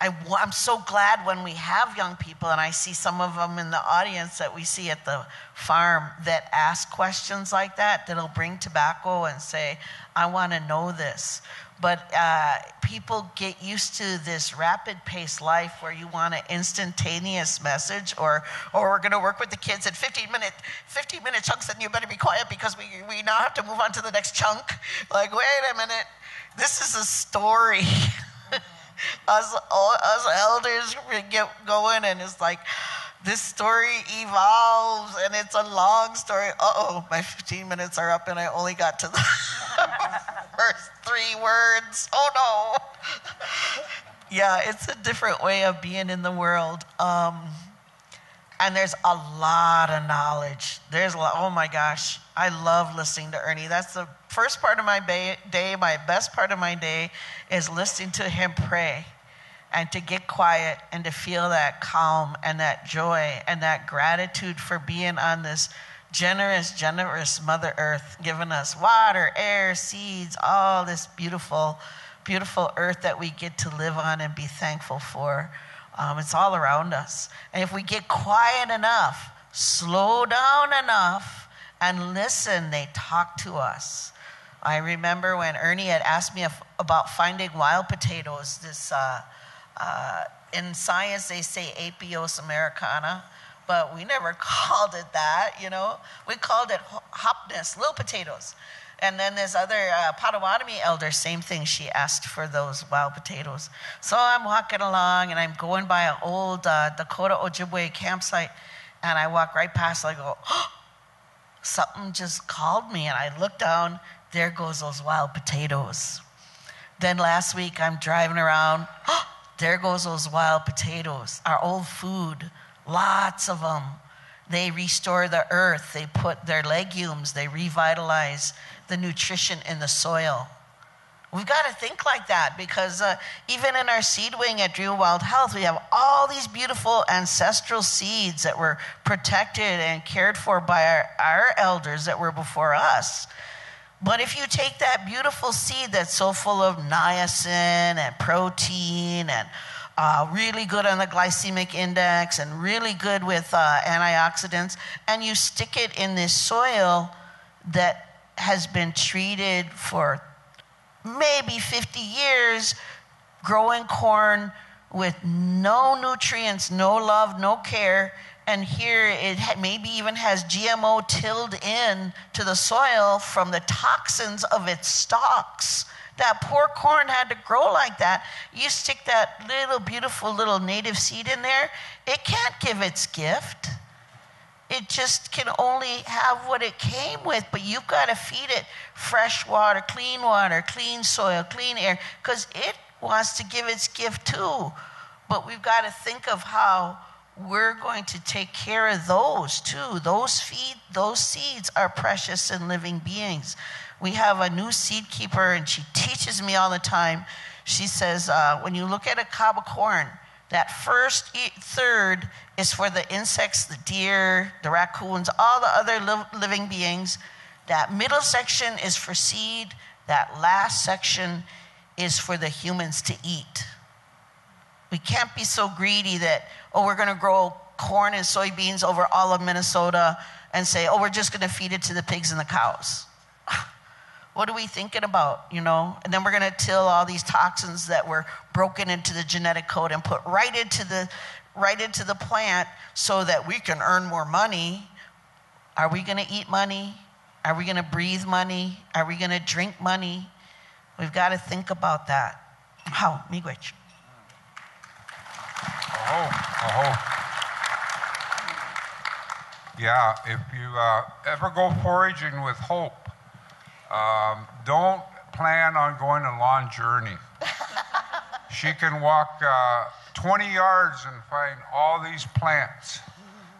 I, am so glad when we have young people, and I see some of them in the audience that we see at the farm that ask questions like that, that'll bring tobacco and say, I want to know this. But uh, people get used to this rapid paced life where you want an instantaneous message, or, or we're going to work with the kids at 15 minute, 15 minute chunks, and you better be quiet because we, we now have to move on to the next chunk. Like, wait a minute, this is a story. us, us elders get going, and it's like, this story evolves and it's a long story. Uh oh, my 15 minutes are up and I only got to the first three words. Oh no. yeah, it's a different way of being in the world. Um, and there's a lot of knowledge. There's a lot, oh my gosh, I love listening to Ernie. That's the first part of my day, my best part of my day is listening to him pray and to get quiet and to feel that calm and that joy and that gratitude for being on this generous, generous Mother Earth, giving us water, air, seeds, all this beautiful, beautiful earth that we get to live on and be thankful for. Um, it's all around us. And if we get quiet enough, slow down enough, and listen, they talk to us. I remember when Ernie had asked me if, about finding wild potatoes. This uh, uh, in science they say Apios americana, but we never called it that. You know, we called it hopniss, little potatoes. And then this other uh, Potawatomi elder, same thing. She asked for those wild potatoes. So I'm walking along and I'm going by an old uh, Dakota Ojibwe campsite, and I walk right past. I go, oh, something just called me, and I look down. There goes those wild potatoes. Then last week I'm driving around. Oh, there goes those wild potatoes, our old food, lots of them. They restore the earth. They put their legumes. They revitalize the nutrition in the soil. We've got to think like that because uh, even in our seed wing at Dream Wild Health, we have all these beautiful ancestral seeds that were protected and cared for by our, our elders that were before us. But if you take that beautiful seed that's so full of niacin and protein and uh, really good on the glycemic index and really good with uh, antioxidants, and you stick it in this soil that has been treated for maybe 50 years growing corn with no nutrients, no love, no care. And here it maybe even has GMO tilled in to the soil from the toxins of its stalks. That poor corn had to grow like that. You stick that little beautiful little native seed in there, it can't give its gift. It just can only have what it came with, but you've got to feed it fresh water, clean water, clean soil, clean air, because it wants to give its gift too. But we've got to think of how we're going to take care of those too. Those feed, those seeds are precious and living beings. We have a new seed keeper, and she teaches me all the time. She says, uh, when you look at a cob of corn, that first third is for the insects, the deer, the raccoons, all the other li- living beings. That middle section is for seed. That last section is for the humans to eat. We can't be so greedy that, oh, we're going to grow corn and soybeans over all of Minnesota and say, oh, we're just going to feed it to the pigs and the cows. What are we thinking about, you know? And then we're going to till all these toxins that were broken into the genetic code and put right into the right into the plant so that we can earn more money. Are we going to eat money? Are we going to breathe money? Are we going to drink money? We've got to think about that. How, miigwech? Oh, oh. Yeah, if you uh, ever go foraging with hope, um, don't plan on going a long journey. she can walk uh, 20 yards and find all these plants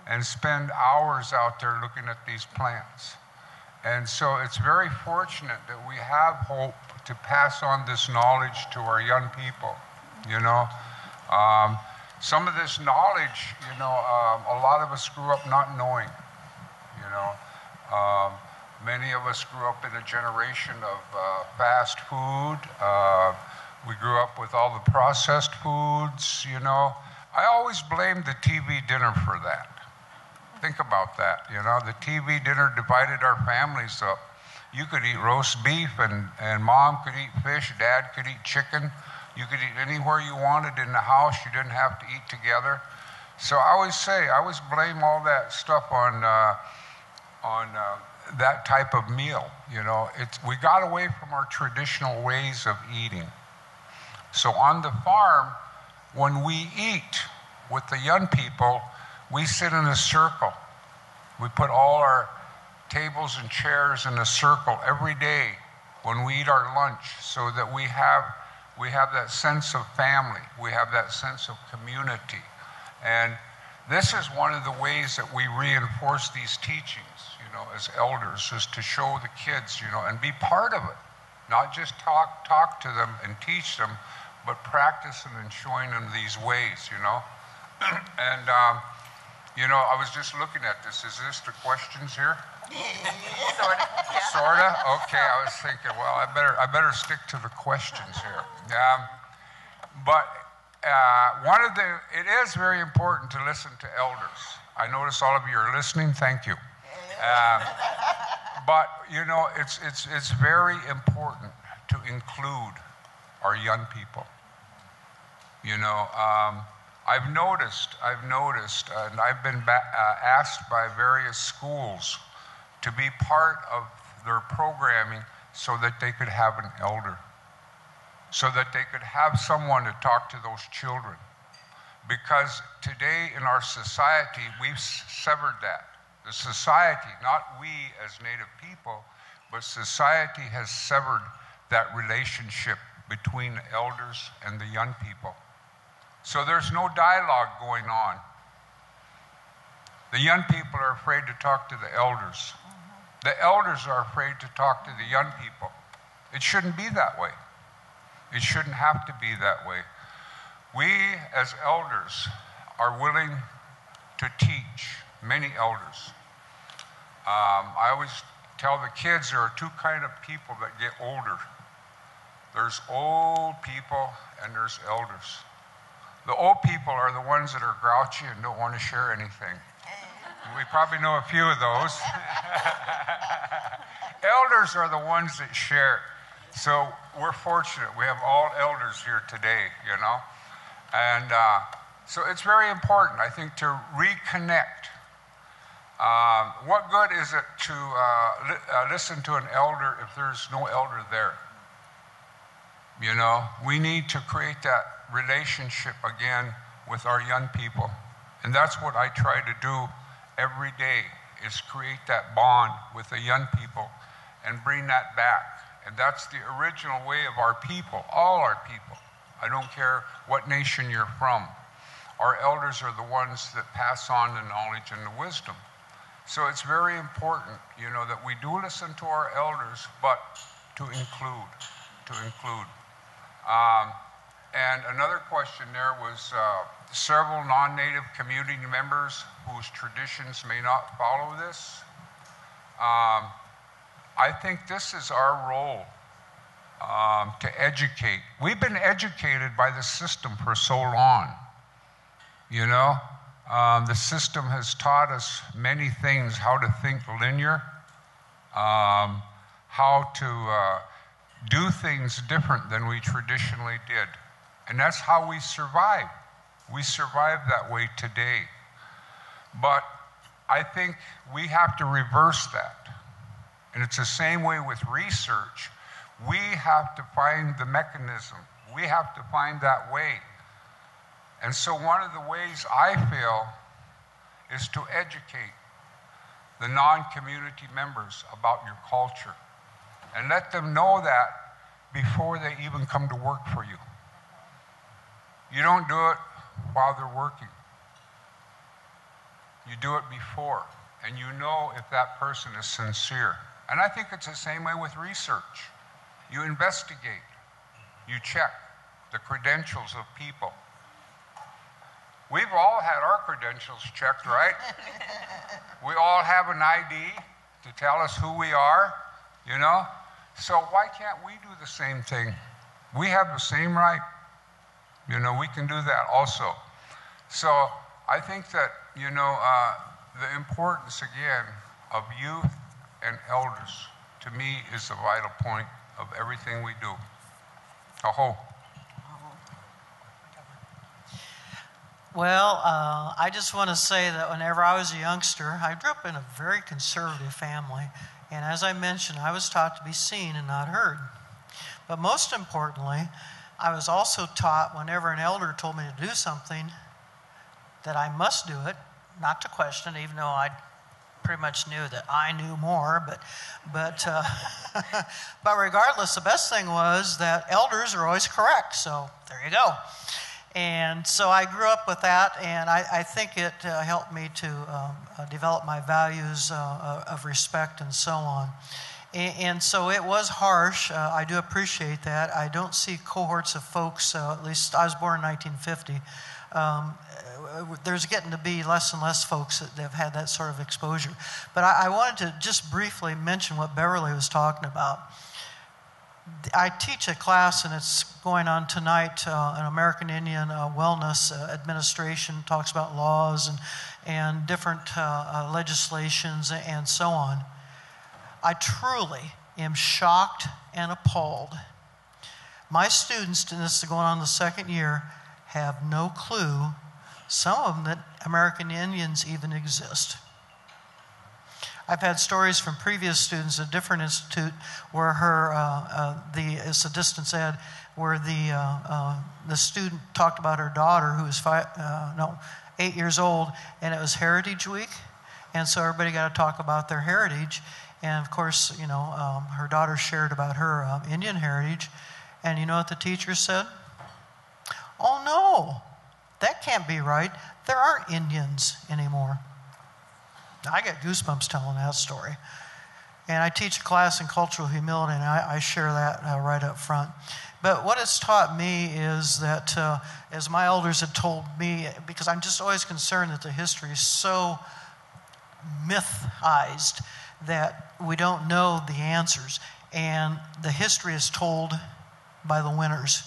and spend hours out there looking at these plants. And so it's very fortunate that we have hope to pass on this knowledge to our young people. You know, um, some of this knowledge, you know, um, a lot of us grew up not knowing. You know, um, Many of us grew up in a generation of uh, fast food. Uh, we grew up with all the processed foods, you know. I always blame the TV dinner for that. Think about that, you know. The TV dinner divided our families up. You could eat roast beef, and, and mom could eat fish, dad could eat chicken. You could eat anywhere you wanted in the house. You didn't have to eat together. So I always say, I always blame all that stuff on, uh, on uh, that type of meal. You know, it's, we got away from our traditional ways of eating. So on the farm, when we eat with the young people, we sit in a circle. We put all our tables and chairs in a circle every day when we eat our lunch so that we have we have that sense of family we have that sense of community and this is one of the ways that we reinforce these teachings you know, as elders, is to show the kids, you know, and be part of it. Not just talk, talk to them and teach them, but practice them and showing them these ways, you know. and, um, you know, I was just looking at this. Is this the questions here? Sort of. Yeah. Sorta. Okay. I was thinking, well, I better I better stick to the questions here. Um, but uh, one of the it is very important to listen to elders. I notice all of you are listening. Thank you. Um, but you know, it's it's it's very important to include our young people. You know, um, I've noticed, I've noticed, and I've been ba- uh, asked by various schools to be part of their programming so that they could have an elder, so that they could have someone to talk to those children. Because today in our society, we've severed that. The society, not we as Native people, but society has severed that relationship between elders and the young people. So there's no dialogue going on. The young people are afraid to talk to the elders. The elders are afraid to talk to the young people. It shouldn't be that way. It shouldn't have to be that way. We, as elders, are willing to teach many elders. Um, I always tell the kids there are two kind of people that get older. There's old people and there's elders. The old people are the ones that are grouchy and don't want to share anything. We probably know a few of those. elders are the ones that share. So we're fortunate. We have all elders here today, you know. And uh, so it's very important, I think, to reconnect. Um, what good is it to uh, li- uh, listen to an elder if there's no elder there? You know, we need to create that relationship again with our young people. And that's what I try to do every day is create that bond with the young people and bring that back. And that's the original way of our people, all our people. I don't care what nation you're from. Our elders are the ones that pass on the knowledge and the wisdom. So it's very important, you know, that we do listen to our elders, but to include, to include. Um, and another question there was uh, several non native community members whose traditions may not follow this. Um, I think this is our role um, to educate. We've been educated by the system for so long. You know, um, the system has taught us many things how to think linear, um, how to uh, do things different than we traditionally did. And that's how we survive. We survive that way today. But I think we have to reverse that. And it's the same way with research. We have to find the mechanism, we have to find that way. And so, one of the ways I feel is to educate the non community members about your culture and let them know that before they even come to work for you. You don't do it while they're working, you do it before, and you know if that person is sincere. And I think it's the same way with research. You investigate, you check the credentials of people. We've all had our credentials checked, right? we all have an ID to tell us who we are, you know? So why can't we do the same thing? We have the same right. You know, we can do that also. So I think that, you know, uh, the importance again of youth and elders to me is the vital point of everything we do. Aho. Well, uh, I just want to say that whenever I was a youngster, I grew up in a very conservative family. And as I mentioned, I was taught to be seen and not heard. But most importantly, I was also taught whenever an elder told me to do something that I must do it, not to question, even though I pretty much knew that I knew more. But, but, uh, but regardless, the best thing was that elders are always correct. So there you go. And so I grew up with that, and I, I think it uh, helped me to um, uh, develop my values uh, of respect and so on. And, and so it was harsh. Uh, I do appreciate that. I don't see cohorts of folks, uh, at least I was born in 1950. Um, uh, there's getting to be less and less folks that have had that sort of exposure. But I, I wanted to just briefly mention what Beverly was talking about. I teach a class, and it's going on tonight. Uh, an American Indian uh, Wellness uh, Administration talks about laws and, and different uh, uh, legislations and so on. I truly am shocked and appalled. My students, and this is going on the second year, have no clue, some of them, that American Indians even exist. I've had stories from previous students at a different institute where her, uh, uh, the, it's a distance ed, where the, uh, uh, the student talked about her daughter who was five, uh, no, eight years old, and it was Heritage Week. And so everybody got to talk about their heritage. And of course, you know, um, her daughter shared about her um, Indian heritage. And you know what the teacher said? Oh no, that can't be right. There aren't Indians anymore. I get goosebumps telling that story. And I teach a class in cultural humility, and I, I share that uh, right up front. But what it's taught me is that, uh, as my elders had told me, because I'm just always concerned that the history is so mythized that we don't know the answers. And the history is told by the winners.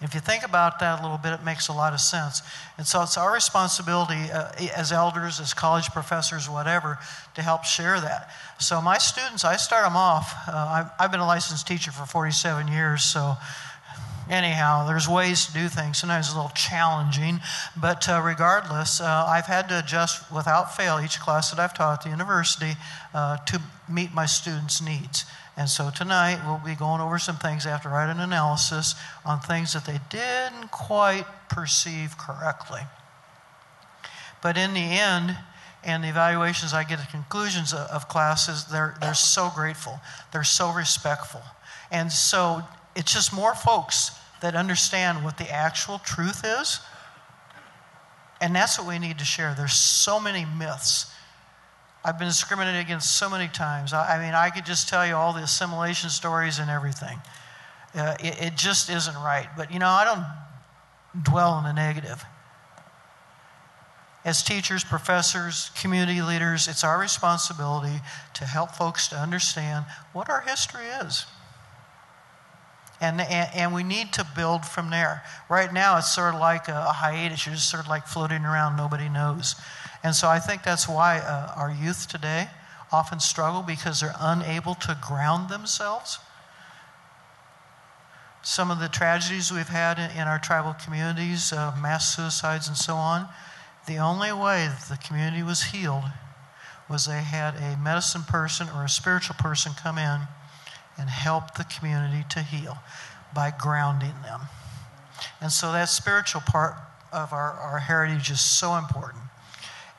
If you think about that a little bit, it makes a lot of sense. And so it's our responsibility uh, as elders, as college professors, whatever, to help share that. So my students, I start them off. Uh, I've, I've, been a licensed teacher for 47 years, so anyhow, there's ways to do things. Sometimes it's a little challenging, but uh, regardless, uh, I've had to adjust without fail each class that I've taught at the university uh, to meet my students' needs. And so tonight we'll be going over some things after write an analysis on things that they didn't quite perceive correctly. But in the end, and the evaluations I get the conclusions of, of classes, they're, they're so grateful. They're so respectful. And so it's just more folks that understand what the actual truth is. And that's what we need to share. There's so many myths I've been discriminated against so many times. I, I mean, I could just tell you all the assimilation stories and everything. Uh, it, it just isn't right. But, you know, I don't dwell on the negative. As teachers, professors, community leaders, it's our responsibility to help folks to understand what our history is. And, and, and, we need to build from there. Right now, it's sort of like a, a hiatus. You're just sort of like floating around, nobody knows. And so I think that's why uh, our youth today often struggle because they're unable to ground themselves. Some of the tragedies we've had in, in our tribal communities, uh, mass suicides and so on, the only way the community was healed was they had a medicine person or a spiritual person come in and help the community to heal by grounding them. And so that spiritual part of our, our heritage is so important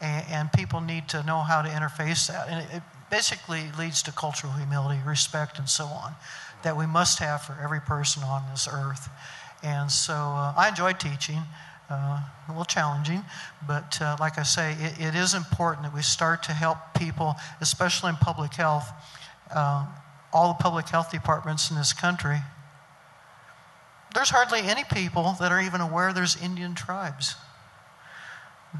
and, and people need to know how to interface that. And it, it basically leads to cultural humility, respect, and so on that we must have for every person on this earth. And so uh, I enjoy teaching. Uh, a little challenging, but uh, like I say, it, it is important that we start to help people, especially in public health. Uh, all the public health departments in this country, there's hardly any people that are even aware there's Indian tribes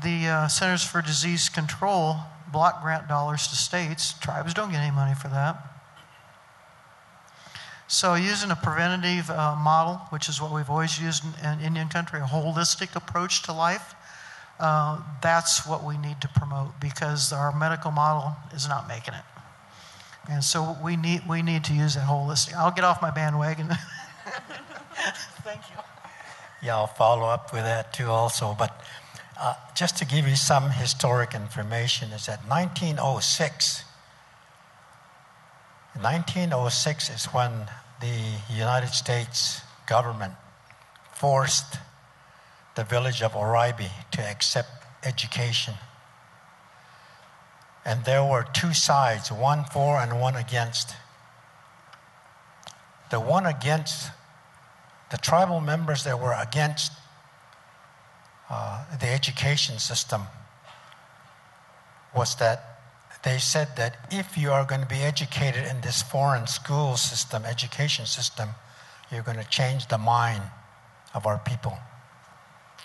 the uh, Centers for Disease Control block grant dollars to states. Tribes don't get any money for that. So, using a preventative uh, model, which is what we've always used in, in, Indian country, a holistic approach to life, uh, that's what we need to promote because our medical model is not making it. And so we need, we need to use that holistic. I'll get off my bandwagon. Thank you. Yeah, I'll follow up with that too, also. But uh, just to give you some historic information, is that 1906. 1906 is when the United States government forced the village of Oraibi to accept education. And there were two sides, one for and one against. The one against, the tribal members that were against uh, the education system was that they said that if you are going to be educated in this foreign school system, education system, you're going to change the mind of our people.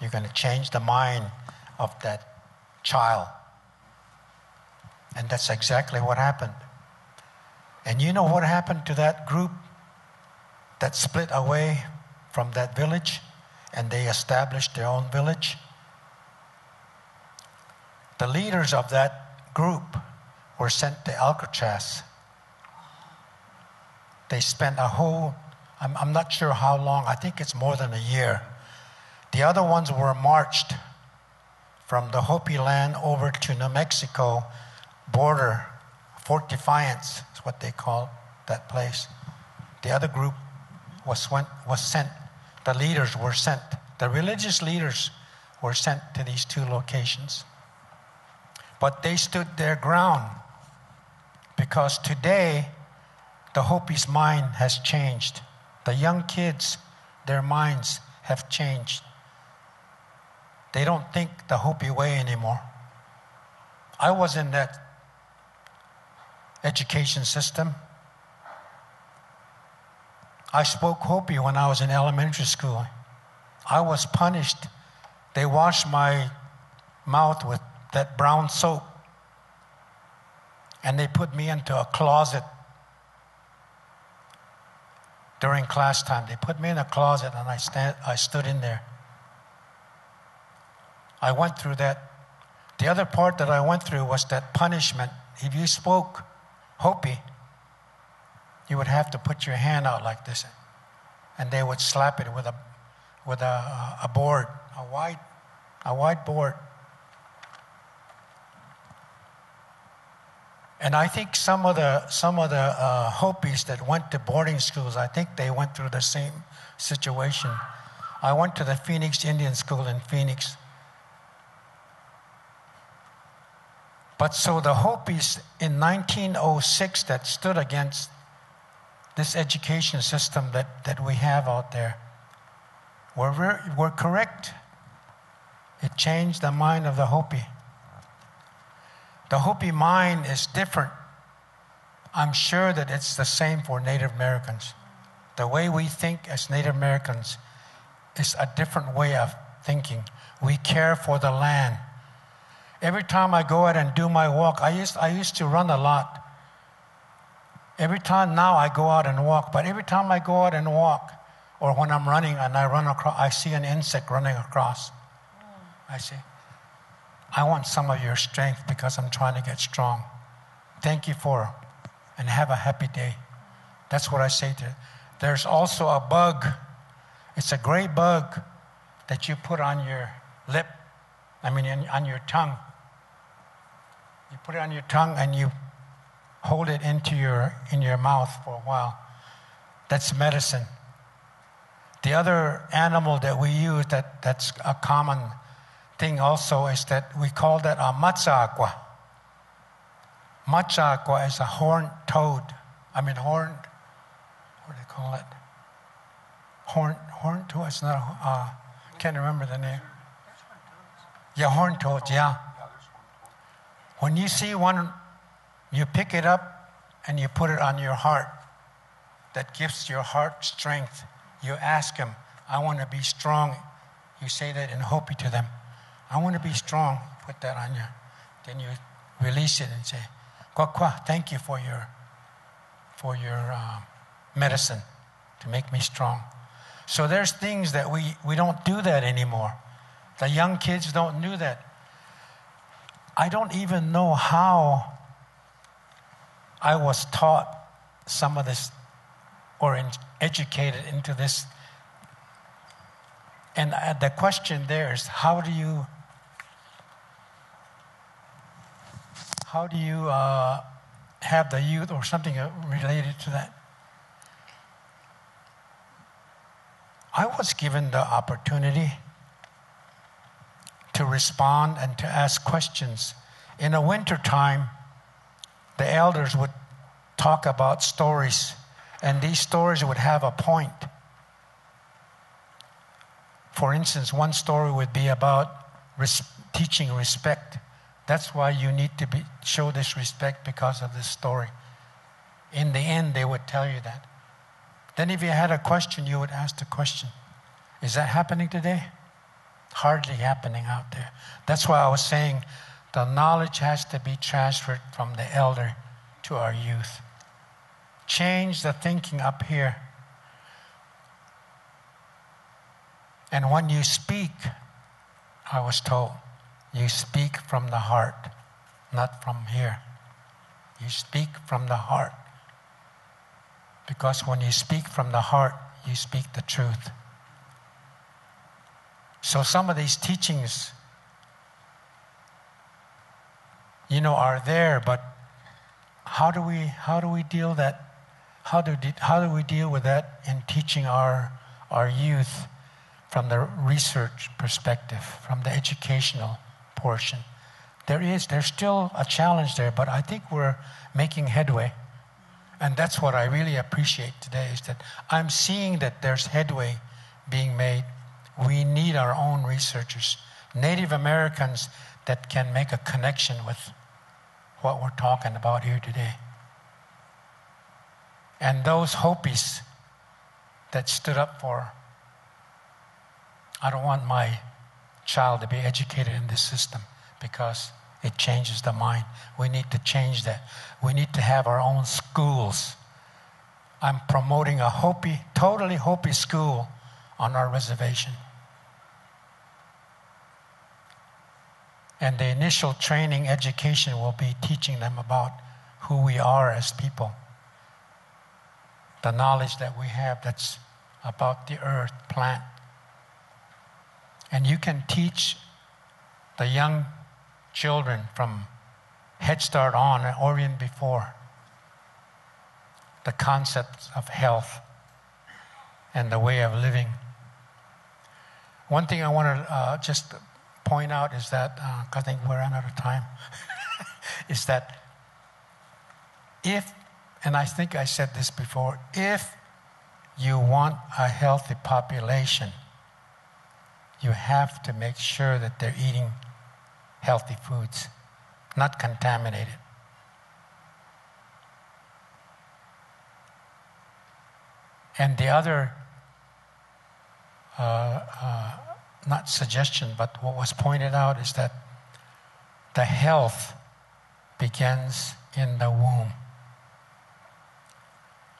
You're going to change the mind of that child. And that's exactly what happened. And you know what happened to that group that split away from that village? and they established their own village. The leaders of that group were sent to Alcatraz. They spent a whole, I'm, I'm not sure how long, I think it's more than a year. The other ones were marched from the Hopi land over to New Mexico border, Fort Defiance is what they call that place. The other group was, went, was sent, the leaders were sent, the religious leaders were sent to these two locations. But they stood their ground because today the Hopi's mind has changed. The young kids, their minds have changed. They don't think the Hopi way anymore. I was in that education system. I spoke Hopi when I was in elementary school. I was punished. They washed my mouth with that brown soap and they put me into a closet during class time. They put me in a closet and I, stand, I stood in there. I went through that. The other part that I went through was that punishment. If you spoke Hopi, you would have to put your hand out like this, and they would slap it with a, with a, a board, a white, a white board. And I think some of the, some of the uh, Hopis that went to boarding schools, I think they went through the same situation. I went to the Phoenix Indian School in Phoenix. But so the Hopis in 1906 that stood against this education system that, that we have out there were, were correct. It changed the mind of the Hopi. The Hopi mind is different. I'm sure that it's the same for Native Americans. The way we think as Native Americans is a different way of thinking. We care for the land. Every time I go out and do my walk, I used, I used to run a lot. Every time now I go out and walk, but every time I go out and walk, or when I'm running and I run across, I see an insect running across. I say, I want some of your strength because I'm trying to get strong. Thank you for, and have a happy day. That's what I say to. There's also a bug. It's a gray bug that you put on your lip. I mean, on your tongue. You put it on your tongue and you hold it into your in your mouth for a while. That's medicine. The other animal that we use that, that's a common thing also is that we call that a matsaqua. Matsaqua is a horned toad. I mean, horned, what do they call it? Horned, horned toad? It's not uh, can't remember the name. Yeah, horned toad, yeah. When you see one, you pick it up and you put it on your heart. That gives your heart strength. You ask him, I want to be strong. You say that in Hopi to them. I want to be strong. Put that on you. Then you release it and say, Kwa kwa, thank you for your, for your uh, medicine to make me strong. So there's things that we, we don't do that anymore. The young kids don't do that. I don't even know how I was taught some of this or in, educated into this. And uh, the question there is how do you how do you uh, have the youth or something related to that? I was given the opportunity to respond and to ask questions. In the wintertime, the elders would talk about stories, and these stories would have a point. For instance, one story would be about res- teaching respect. That's why you need to be, show this respect because of this story. In the end, they would tell you that. Then, if you had a question, you would ask the question. Is that happening today? Hardly happening out there. That's why I was saying the knowledge has to be transferred from the elder to our youth. Change the thinking up here. And when you speak, I was told, you speak from the heart, not from here. You speak from the heart. Because when you speak from the heart, you speak the truth. So some of these teachings you know, are there, but how do we how do we deal that how do how do we deal with that in teaching our our youth from the research perspective, from the educational portion? There is there's still a challenge there, but I think we're making headway. And that's what I really appreciate today is that I'm seeing that there's headway being made. We need our own researchers, Native Americans that can make a connection with what we're talking about here today. And those Hopis that stood up for, I don't want my child to be educated in this system because it changes the mind. We need to change that. We need to have our own schools. I'm promoting a Hopi, totally Hopi school on our reservation. And the initial training education will be teaching them about who we are as people. The knowledge that we have that's about the earth, plant. And you can teach the young children from Head Start on or even before the concepts of health and the way of living. One thing I want to uh, just point out is that, uh, I think we're out of time, is that if, and I think I said this before, if you want a healthy population, you have to make sure that they're eating healthy foods, not contaminated. And the other, uh, uh, not suggestion, but what was pointed out is that the health begins in the womb.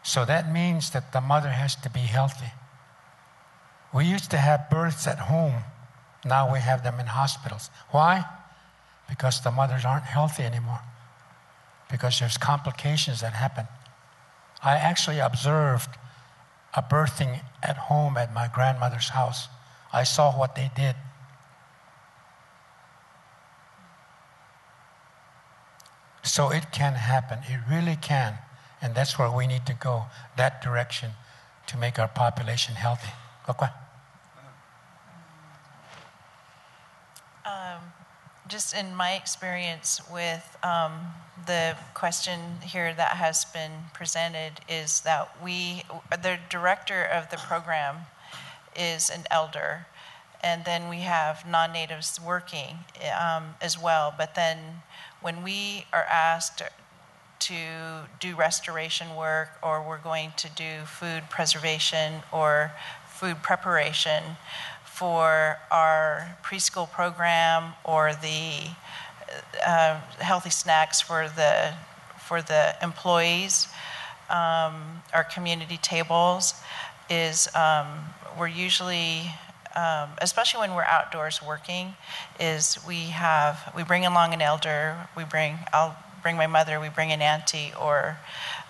So that means that the mother has to be healthy. We used to have births at home. Now we have them in hospitals. Why? because the mothers aren't healthy anymore, because there's complications that happen. I actually observed a birthing at home at my grandmother's house. I saw what they did. So it can happen. It really can. And that's where we need to go, that direction, to make our population healthy. Okay. just in my experience with um, the question here that has been presented is that we, the director of the program is an elder, and then we have non natives working um, as well. But then when we are asked to do restoration work or we're going to do food preservation or food preparation, for our preschool program or the uh, healthy snacks for the for the employees. Um, our community tables is um, we're usually um, especially when we're outdoors working is we have we bring along an elder we bring i'll bring my mother we bring an auntie or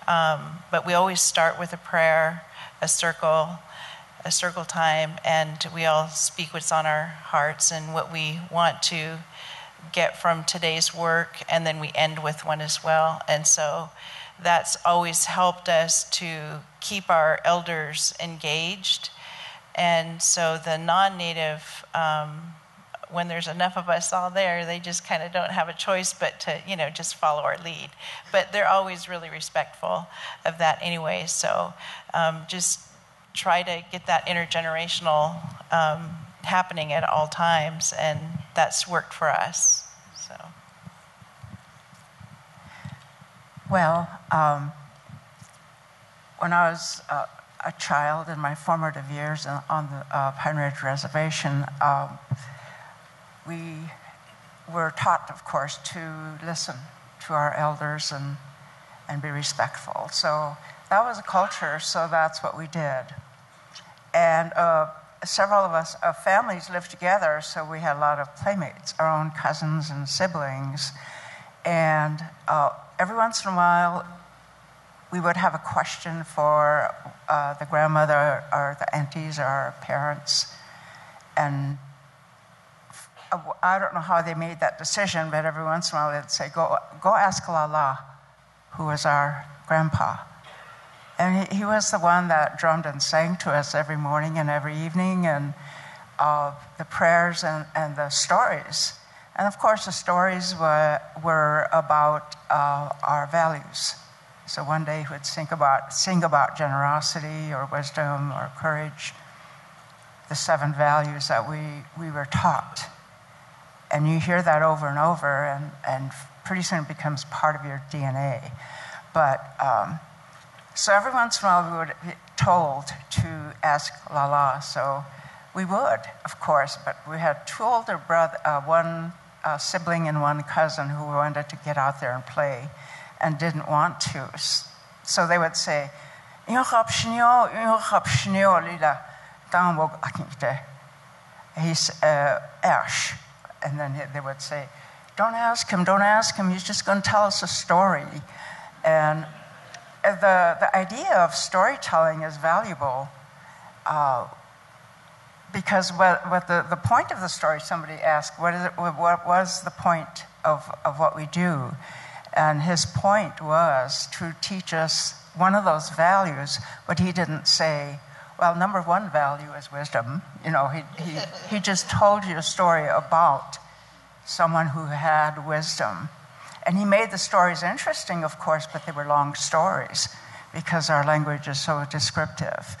um, but we always start with a prayer a circle a circle time and we all speak what's on our hearts and what we want to get from today's work, and then we end with one as well. And so that's always helped us to keep our elders engaged. And so the non native, um, when there's enough of us all there, they just kind of don't have a choice but to, you know, just follow our lead. But they're always really respectful of that anyway. So um, just try to get that intergenerational um, happening at all times, and that's worked for us. So. Well, um, when I was uh, a child in my formative years on the uh, Pine Ridge Reservation, um, we were taught, of course, to listen to our elders and, and be respectful. So that was a culture, so that's what we did. And uh, several of us, uh, families lived together, so we had a lot of playmates, our own cousins and siblings. And uh, every once in a while, we would have a question for uh, the grandmother or the aunties or our parents. And I don't know how they made that decision, but every once in a while they'd say, go, go ask Lala, who was our grandpa. And he, he was the one that drummed and sang to us every morning and every evening, and uh, the prayers and, and the stories. And of course, the stories were, were about uh, our values. So one day he would sing about, sing about generosity or wisdom or courage, the seven values that we, we were taught. And you hear that over and over, and, and pretty soon it becomes part of your DNA. But um, so every once in a while we would be told to ask Lala. So we would, of course, but we had two older brother, uh, one uh, sibling and one cousin who wanted to get out there and play and didn't want to. So they would say, He's uh, Ash. And then they would say, Don't ask him, don't ask him, he's just going to tell us a story. And the, the idea of storytelling is valuable uh, because what, what the, the point of the story, somebody asked, what, is it, what was the point of, of what we do? And his point was to teach us one of those values, but he didn't say, well, number one value is wisdom. You know, he, he, he just told you a story about someone who had wisdom. And he made the stories interesting, of course, but they were long stories because our language is so descriptive.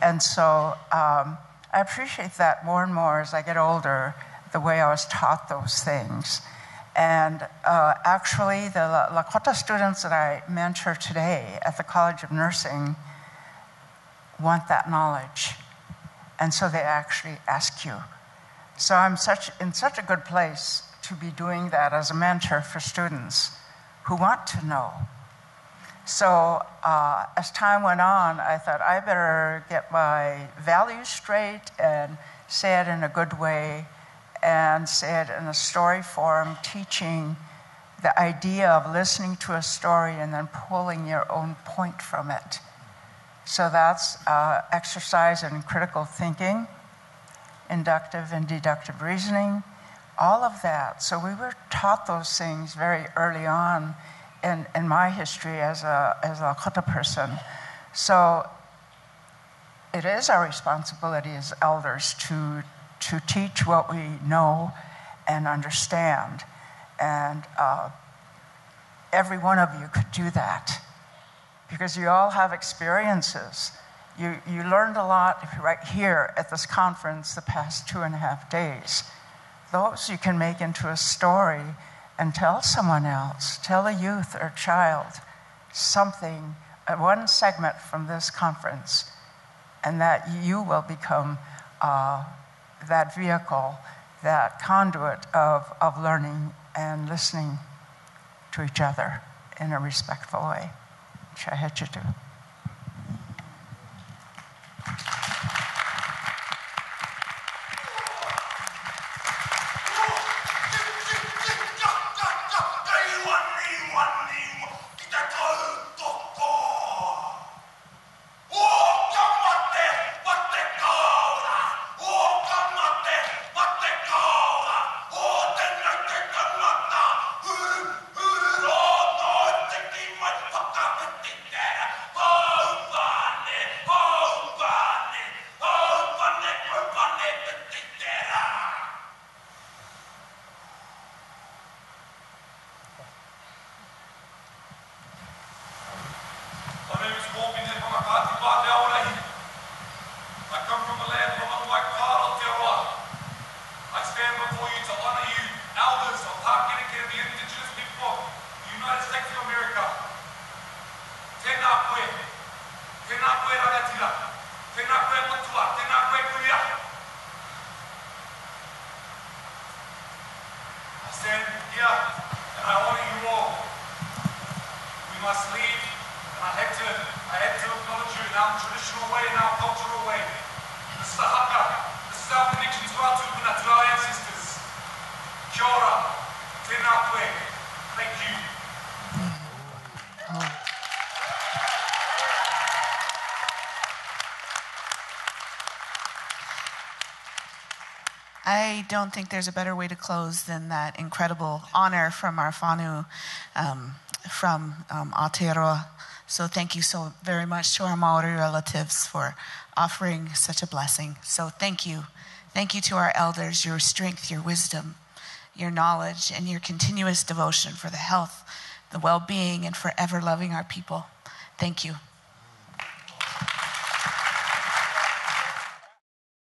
And so um, I appreciate that more and more as I get older, the way I was taught those things. And uh, actually, the Lakota students that I mentor today at the College of Nursing want that knowledge. And so they actually ask you. So I'm such, in such a good place to be doing that as a mentor for students who want to know. So uh, as time went on, I thought I better get my values straight and say it in a good way and say it in a story form, teaching the idea of listening to a story and then pulling your own point from it. So that's uh, exercise in critical thinking, inductive and deductive reasoning, all of that. So we were taught those things very early on in, in my history as a, as a Lakota person. So it is our responsibility as elders to to teach what we know and understand. And uh, every one of you could do that because you all have experiences. You, you learned a lot right here at this conference the past two and a half days. Those you can make into a story and tell someone else, tell a youth or child something, uh, one segment from this conference, and that you will become uh, that vehicle, that conduit of, of learning and listening to each other in a respectful way. do. I don't think there's a better way to close than that incredible honor from our whānau, um, from um, Aotearoa. So thank you so very much to our Maori relatives for offering such a blessing. So thank you. Thank you to our elders, your strength, your wisdom, your knowledge, and your continuous devotion for the health, the well being, and forever loving our people. Thank you.